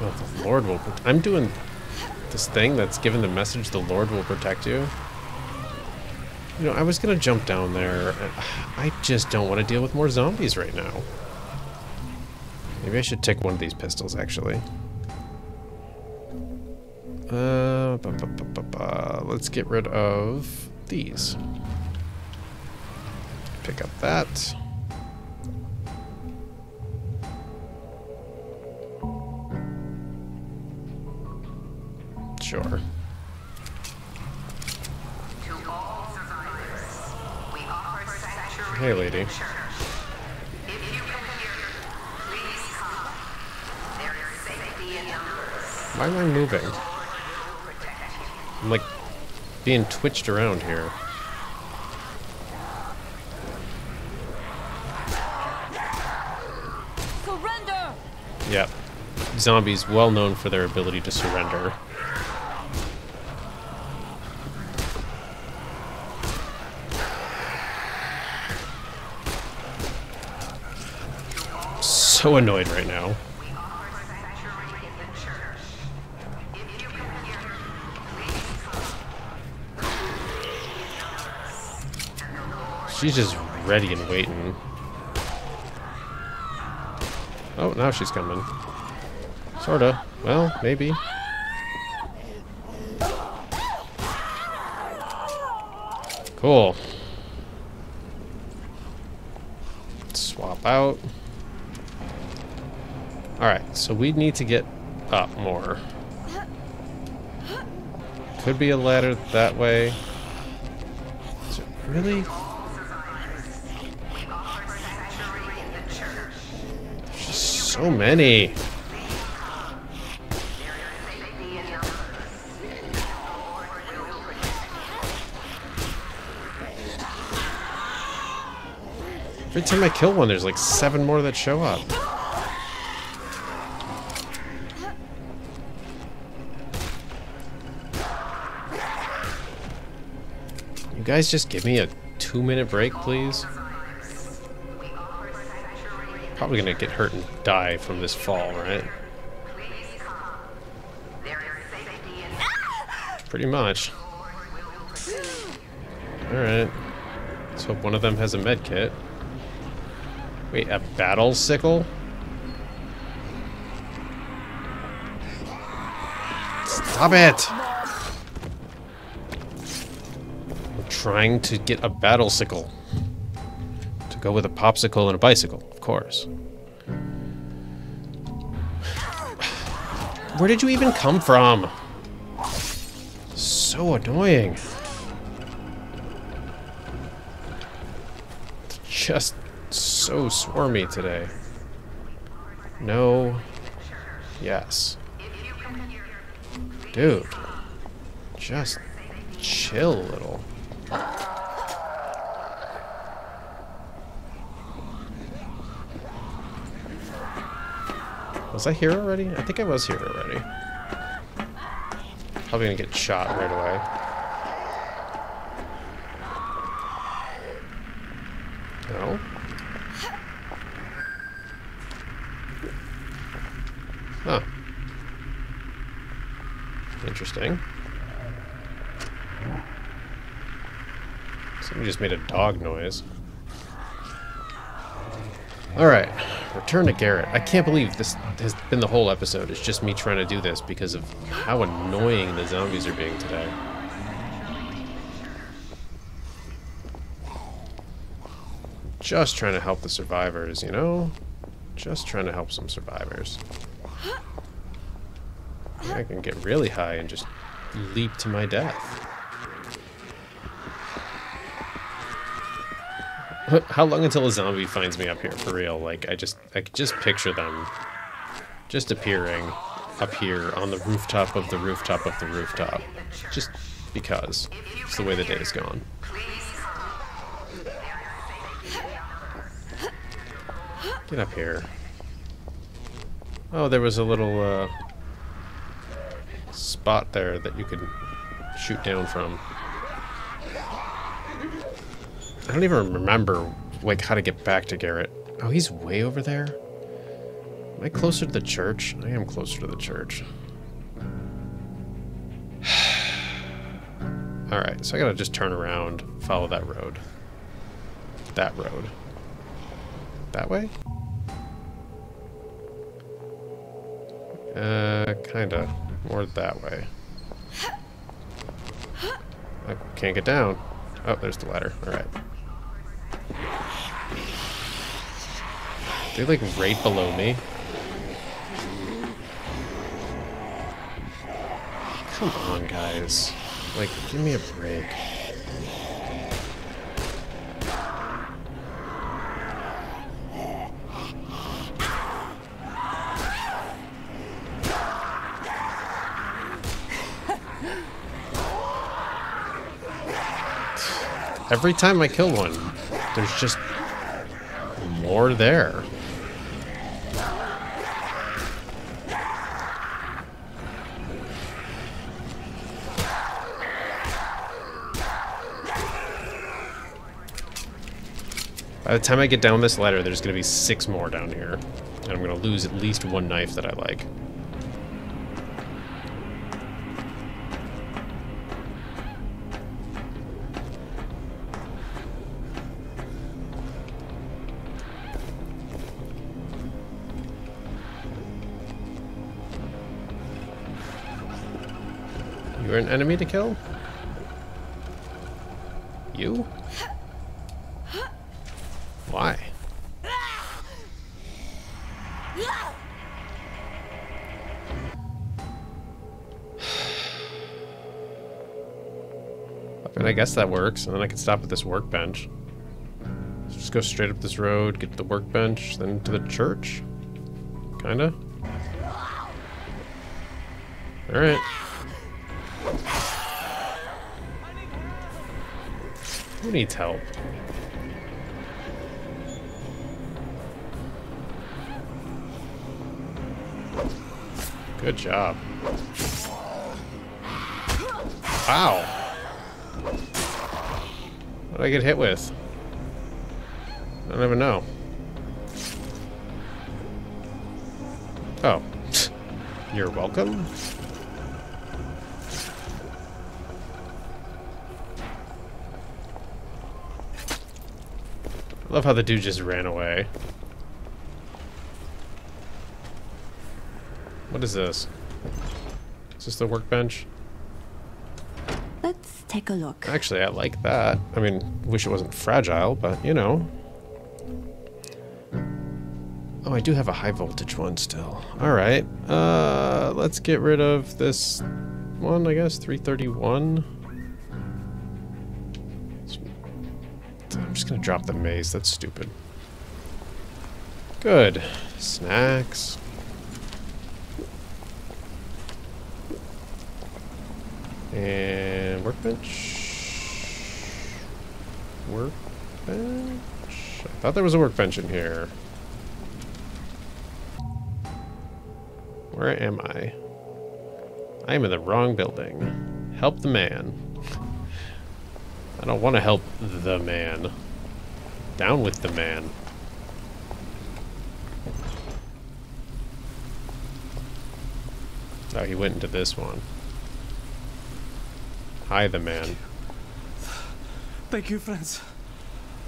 Oh, the Lord will. I'm doing this thing that's given the message the Lord will protect you. You know, I was gonna jump down there. I just don't want to deal with more zombies right now. Maybe I should take one of these pistols, actually. Uh, ba, ba, ba, let's get rid of these. Pick up that. Why am I moving? I'm like being twitched around here. Surrender! Yep. Zombies well known for their ability to surrender. So annoyed right now. She's just ready and waiting. Oh, now she's coming. Sorta. Well, maybe. Cool. Swap out. Alright, so we need to get up more. Could be a ladder that way. Really? So many. Every time I kill one, there's like seven more that show up. You guys just give me a two minute break, please? Probably gonna get hurt and die from this fall, right? Pretty much. Alright. Let's hope one of them has a med kit. Wait, a battle sickle? Stop it! I'm trying to get a battle sickle. To go with a popsicle and a bicycle, course. Where did you even come from? So annoying. Just so swarmy today. No. Yes. Dude. Just chill a little. Was I here already? I think I was here already. Probably gonna get shot right away. No? Huh. Interesting. Somebody just made a dog noise. Alright, return to Garrett. I can't believe this has been the whole episode. It's just me trying to do this because of how annoying the zombies are being today. Just trying to help the survivors, you know? Just trying to help some survivors. I can get really high and just leap to my death. How long until a zombie finds me up here for real? Like I just I could just picture them just appearing up here on the rooftop of the rooftop of the rooftop. Just because it's the way the day has gone. Get up here. Oh, there was a little uh, spot there that you could shoot down from. I don't even remember like how to get back to Garrett. Oh, he's way over there. Am I closer to the church? I am closer to the church. (sighs) Alright, so I gotta just turn around, follow that road. That road. That way? Uh, kinda. More that way. I can't get down. Oh, there's the ladder. Alright. They're like right below me. Come on, guys. Like, give me a break. Every time I kill one, there's just more there. By the time I get down this ladder, there's going to be six more down here. And I'm going to lose at least one knife that I like. You're an enemy to kill? You? Guess that works, and then I can stop at this workbench. Just go straight up this road, get to the workbench, then to the church. Kinda. Alright. Who needs help? Good job. Wow. What did I get hit with? I don't even know. Oh. (laughs) You're welcome? I love how the dude just ran away. What is this? Is this the workbench? Take a look. Actually, I like that. I mean, wish it wasn't fragile, but you know. Oh, I do have a high voltage one still. Alright. Uh, let's get rid of this one, I guess. 331. I'm just gonna drop the maze. That's stupid. Good. Snacks. And workbench. Workbench? I thought there was a workbench in here. Where am I? I am in the wrong building. Help the man. I don't want to help the man. Down with the man. Oh, he went into this one. Hi, the man. Thank you, friends.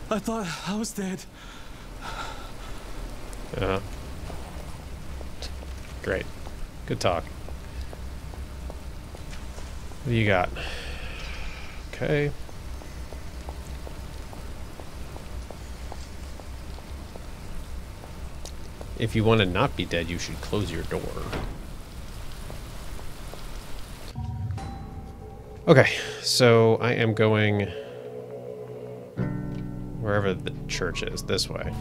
I thought I was dead. Uh-huh. Great. Good talk. What do you got? Okay. If you want to not be dead, you should close your door. Okay, so I am going wherever the church is, this way.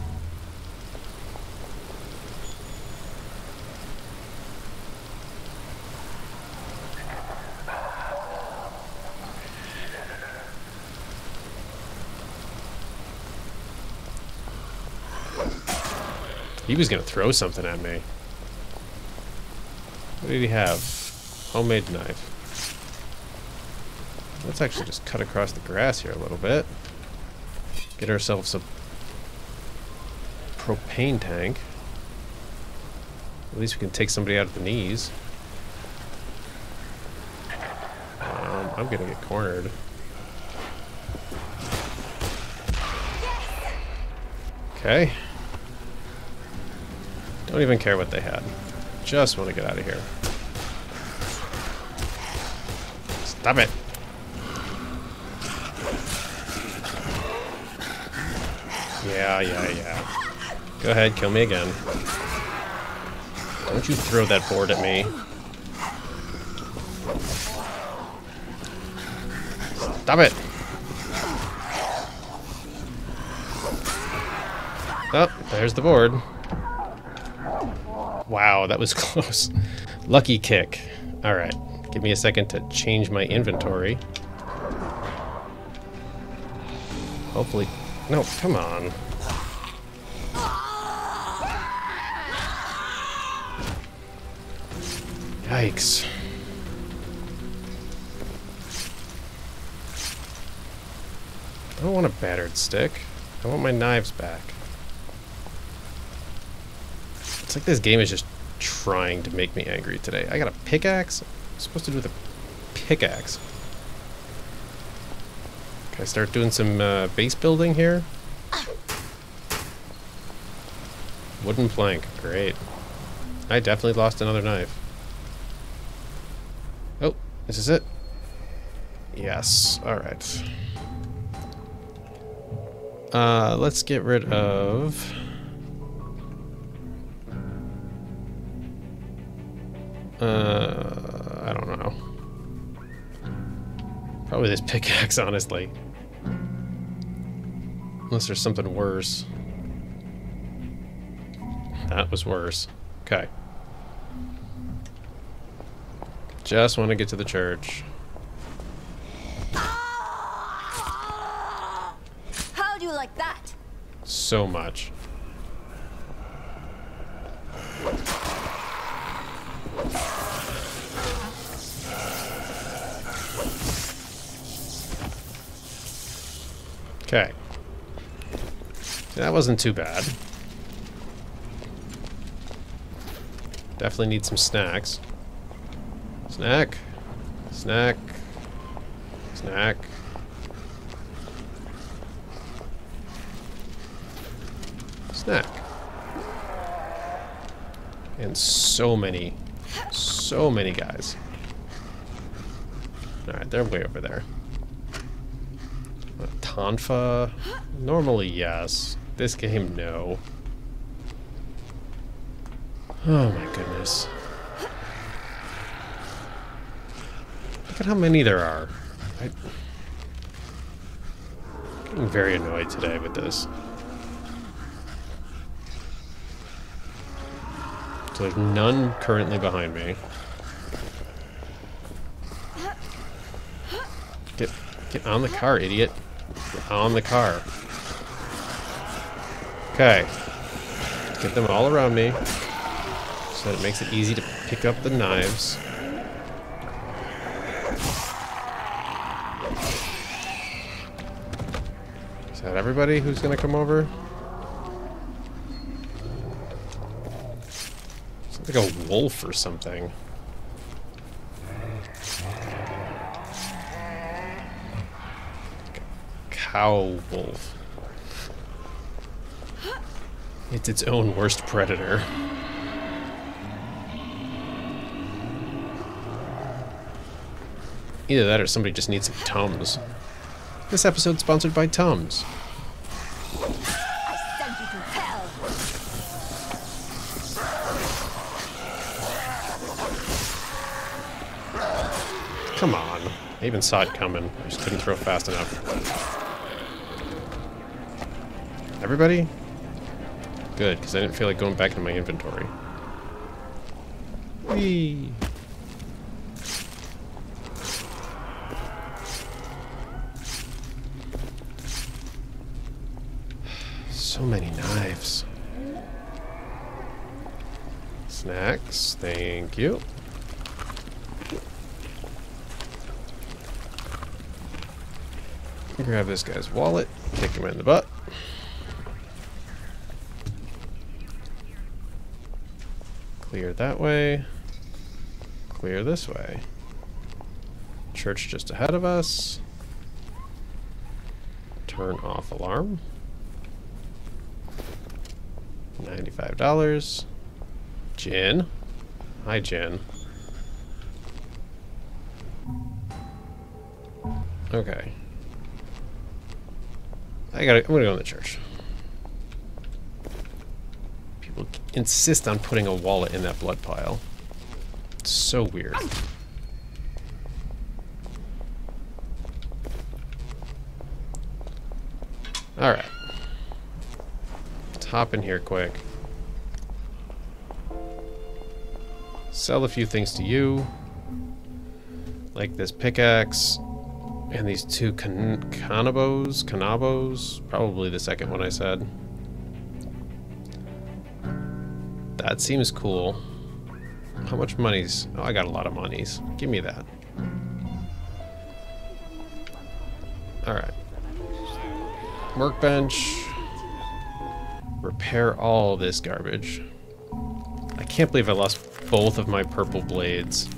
He was gonna throw something at me. What did he have? Homemade knife. Let's actually just cut across the grass here a little bit. Get ourselves a propane tank. At least we can take somebody out at the knees. Um, I'm gonna get cornered. Okay. Don't even care what they had. Just want to get out of here. Stop it. Yeah, yeah, yeah. Go ahead, kill me again. Don't you throw that board at me. Stop it. Oh, there's the board. Wow, that was (laughs) close. Lucky kick. Alright, give me a second to change my inventory. Hopefully... No, come on. Yikes. I don't want a battered stick. I want my knives back. It's like this game is just trying to make me angry today. I got a pickaxe? I'm supposed to do with a pickaxe. Can I start doing some uh, base building here? Wooden plank. Great. I definitely lost another knife. This is it? Yes. Alright. Uh, let's get rid of... Uh, I don't know. Probably this (laughs) pickaxe, honestly. Unless there's something worse. That was worse. Okay. Just want to get to the church. How do you like that? So much. Okay. That wasn't too bad. Definitely need some snacks. Snack. Snack. Snack. Snack. And so many, so many guys. Alright, they're way over there. Tonfa? Normally, yes. This game, no. Oh my goodness. Look at how many there are. I, I'm very annoyed today with this. So there's none currently behind me. Get get on the car, idiot. Get on the car. Okay. Get them all around me. So that it makes it easy to pick up the knives. Everybody who's gonna come over? It's like a wolf or something. Cow wolf. It's its own worst predator. Either that or somebody just needs some Tums. This episode's sponsored by Tums. I even saw it coming. I just couldn't throw fast enough. Everybody? Good, because I didn't feel like going back into my inventory. Whee! So many knives. Snacks, thank you. Grab this guy's wallet, kick him in the butt. Clear that way. Clear this way. Church just ahead of us. Turn off alarm. $95. Jen. Hi, Jen. Okay. I gotta, I'm gonna go in the church. People insist on putting a wallet in that blood pile. It's so weird. Alright. Let's hop in here quick. Sell a few things to you. Like this pickaxe. And these two can canabos? Canabos? Probably the second one I said. That seems cool. How much money's... Oh, I got a lot of monies. Give me that. Alright. Workbench. Repair all this garbage. I can't believe I lost both of my purple blades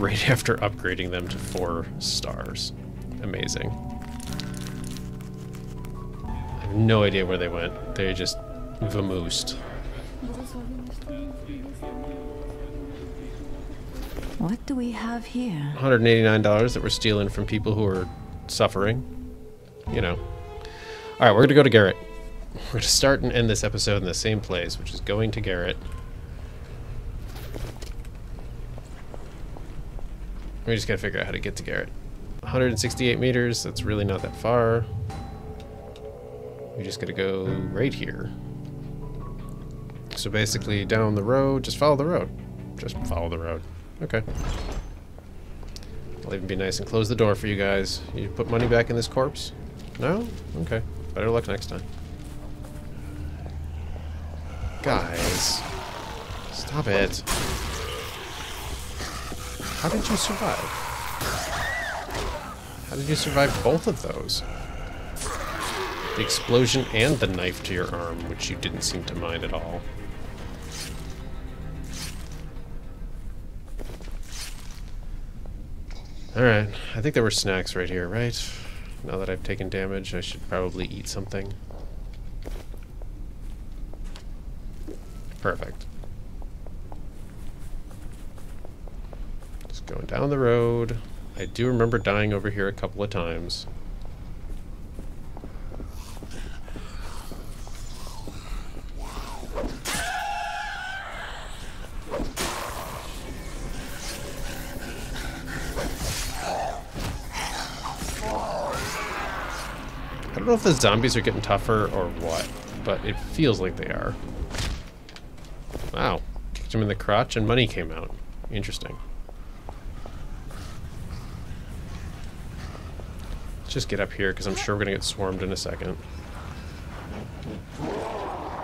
right (laughs) after upgrading them to four stars. Amazing. I have no idea where they went. They just vamoosed. What do we have here? $189 that we're stealing from people who are suffering. You know. Alright, we're going to go to Garrett. We're going to start and end this episode in the same place, which is going to Garrett. We just got to figure out how to get to Garrett. 168 meters, that's really not that far. We just got to go right here. So basically, down the road, just follow the road. Just follow the road. Okay. I'll even be nice and close the door for you guys. You put money back in this corpse? No? Okay. Better luck next time. Guys. Stop it. How did you survive? How did you survive both of those? The explosion and the knife to your arm, which you didn't seem to mind at all. Alright, I think there were snacks right here, right? Now that I've taken damage, I should probably eat something. Perfect. Just going down the road. I do remember dying over here a couple of times. I don't know if the zombies are getting tougher or what, but it feels like they are. Wow. Kicked him in the crotch and money came out. Interesting. Just get up here because I'm sure we're going to get swarmed in a second.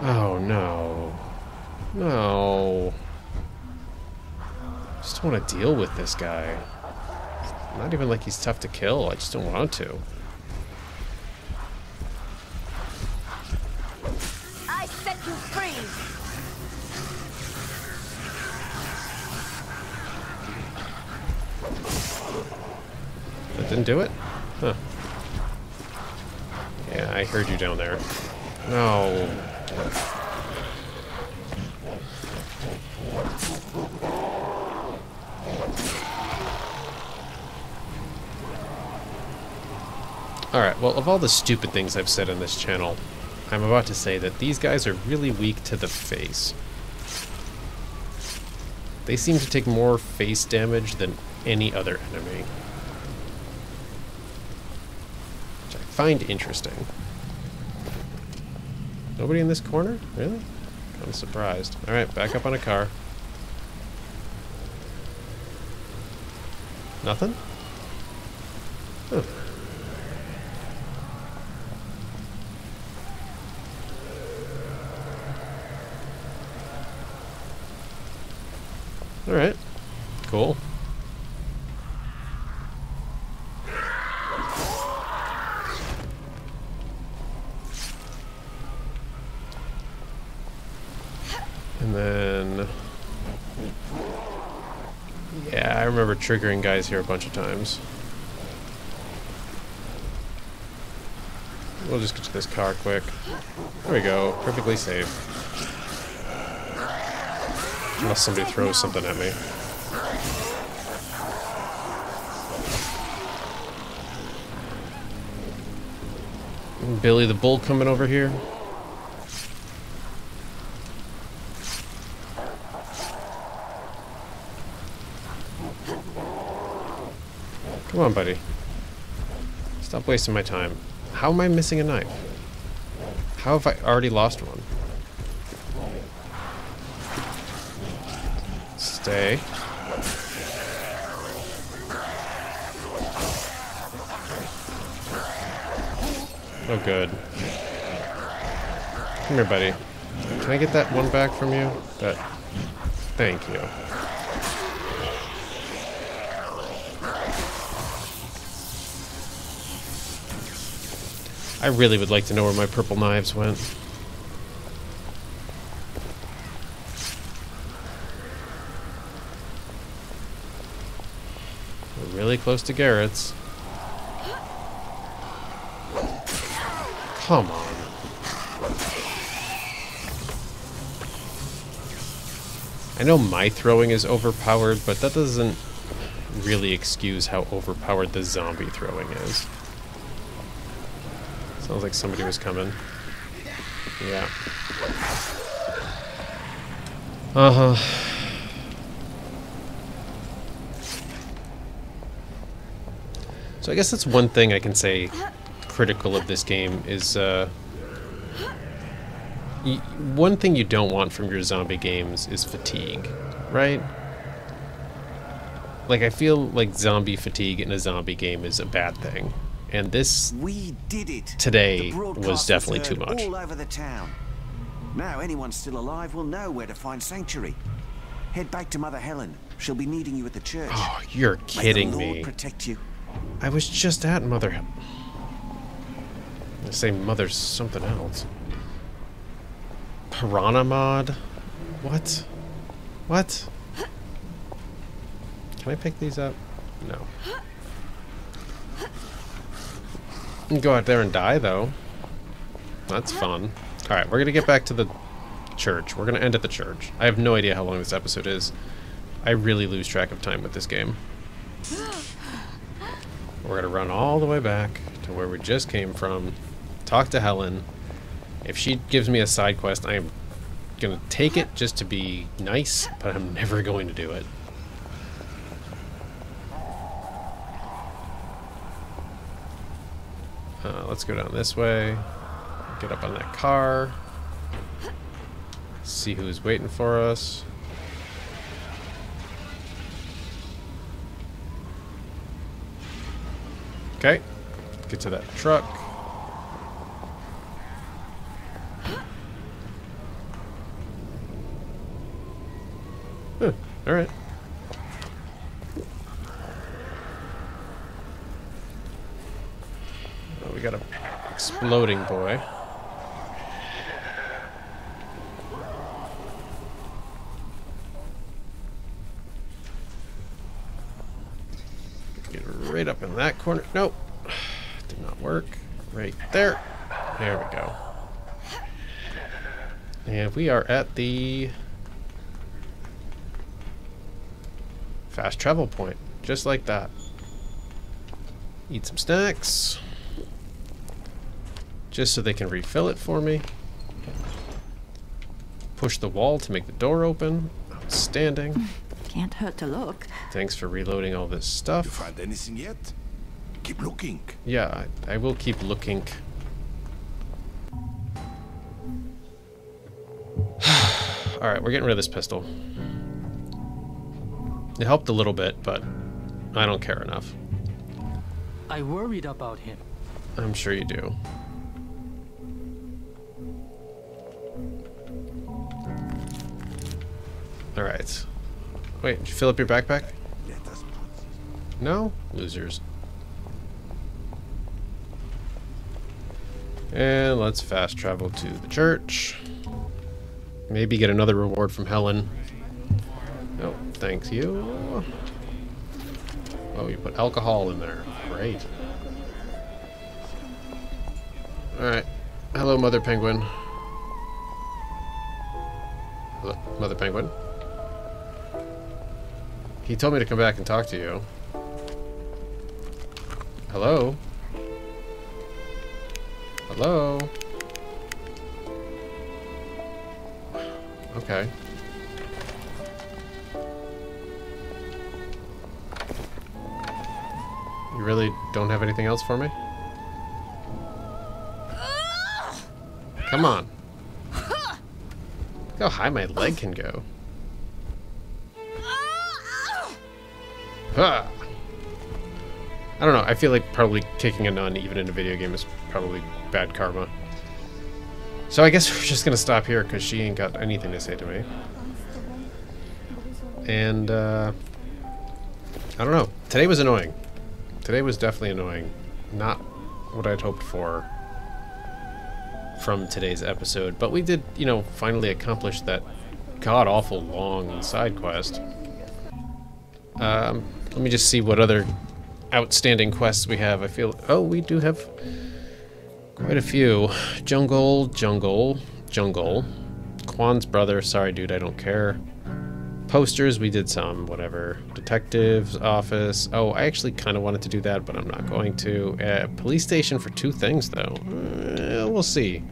Oh, no. No. I Just don't want to deal with this guy. Not even like he's tough to kill. I just don't want to. I set you free. That didn't do it? Huh. I heard you down there. No. Alright, well, of all the stupid things I've said on this channel, I'm about to say that these guys are really weak to the face. They seem to take more face damage than any other enemy. Which I find interesting. Nobody in this corner? Really? I'm surprised. Alright, back up on a car. Nothing? Huh. Alright. Cool. And then... Yeah, I remember triggering guys here a bunch of times. We'll just get to this car quick. There we go. Perfectly safe. Unless somebody throws something at me. Billy the Bull coming over here. Come on, buddy. Stop wasting my time. How am I missing a knife? How have I already lost one? Stay. Oh, good. Come here, buddy. Can I get that one back from you? That. Thank you. I really would like to know where my purple knives went. We're really close to Garrett's. Come on. I know my throwing is overpowered, but that doesn't really excuse how overpowered the zombie throwing is. Sounds like somebody was coming. Yeah. Uh-huh. So I guess that's one thing I can say critical of this game is uh, one thing you don't want from your zombie games is fatigue, right? Like I feel like zombie fatigue in a zombie game is a bad thing. And this We did it. Today was definitely too much. All over the town. Now anyone still alive will know where to find sanctuary. Head back to Mother Helen. She'll be needing you at the church. Oh, you're May kidding the Lord me. protect you. I was just at Mother. I'm say Mother's something else. Piranha mod? What? What? Can I pick these up? No. You go out there and die, though. That's fun. Alright, we're gonna get back to the church. We're gonna end at the church. I have no idea how long this episode is. I really lose track of time with this game. We're gonna run all the way back to where we just came from, talk to Helen. If she gives me a side quest, I am gonna take it just to be nice, but I'm never going to do it. Uh, let's go down this way. Get up on that car. See who's waiting for us. Okay. Get to that truck. Huh, Alright. Oh, we got a exploding boy. Get right up in that corner. Nope. Did not work. Right there. There we go. And we are at the fast travel point. Just like that. Eat some snacks. Just so they can refill it for me. Push the wall to make the door open. Outstanding. (laughs) Can't hurt to look. Thanks for reloading all this stuff. You stuff. find anything yet? Keep looking. Yeah, I, I will keep looking. Alright, we're getting rid of this pistol. It helped a little bit, but I don't care enough. I worried about him. I'm sure you do. Alright. Wait, did you fill up your backpack? No? Losers. And let's fast travel to the church. Maybe get another reward from Helen. No, thanks you. Oh, you put alcohol in there. Great. Alright. Hello, Mother Penguin. Hello, Mother Penguin. He told me to come back and talk to you. Hello? Don't have anything else for me? Come on. Look how high my leg can go. Ha! I don't know. I feel like probably kicking a nun, even in a video game, is probably bad karma. So I guess (laughs) we're just gonna stop here because she ain't got anything to say to me. And uh, I don't know. Today was annoying. Today was definitely annoying. Not what I'd hoped for from today's episode, but we did, you know, finally accomplish that god awful long side quest. Um, let me just see what other outstanding quests we have. I feel. Oh, we do have quite a few. Jungle, jungle, jungle. Quan's brother. Sorry, dude, I don't care. Posters, we did some, whatever. Detective's office. Oh, I actually kind of wanted to do that, but I'm not going to. Uh, police station for two things, though. Uh, we'll see.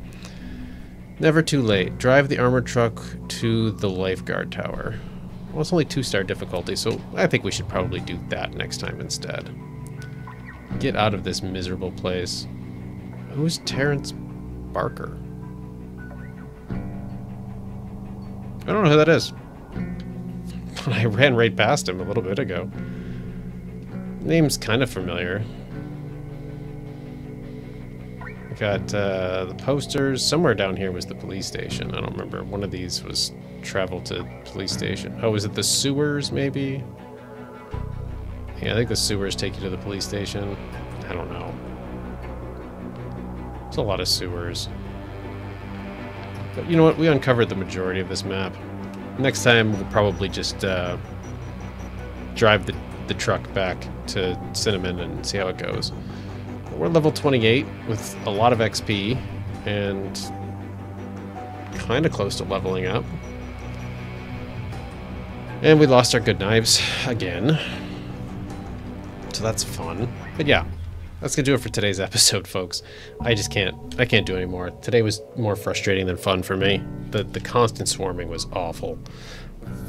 Never too late. Drive the armored truck to the lifeguard tower. Well, it's only two-star difficulty, so I think we should probably do that next time instead. Get out of this miserable place. Who's Terrence Barker? I don't know who that is. (laughs) I ran right past him a little bit ago. Name's kind of familiar. We got uh, the posters. Somewhere down here was the police station. I don't remember. One of these was travel to police station. Oh, is it the sewers, maybe? Yeah, I think the sewers take you to the police station. I don't know. It's a lot of sewers. But you know what? We uncovered the majority of this map. Next time, we'll probably just uh, drive the, the truck back to Sinamoi and see how it goes. We're level 28 with a lot of XP and kind of close to leveling up. And we lost our good knives again. So that's fun. But yeah, that's gonna do it for today's episode, folks. I just can't I can't do anymore. Today was more frustrating than fun for me. The the constant swarming was awful.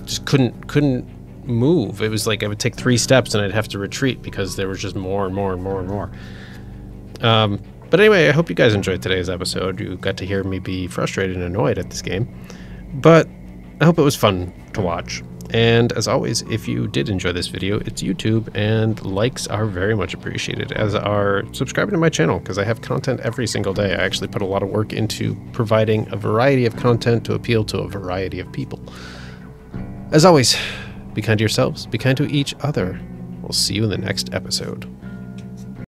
Just couldn't couldn't move. It was like I would take three steps and I'd have to retreat because there was just more and more and more and more. Um, but anyway, I hope you guys enjoyed today's episode. You got to hear me be frustrated and annoyed at this game. But I hope it was fun to watch. And as always, if you did enjoy this video, it's YouTube, and likes are very much appreciated, as are subscribing to my channel, because I have content every single day. I actually put a lot of work into providing a variety of content to appeal to a variety of people. As always, be kind to yourselves, be kind to each other. We'll see you in the next episode.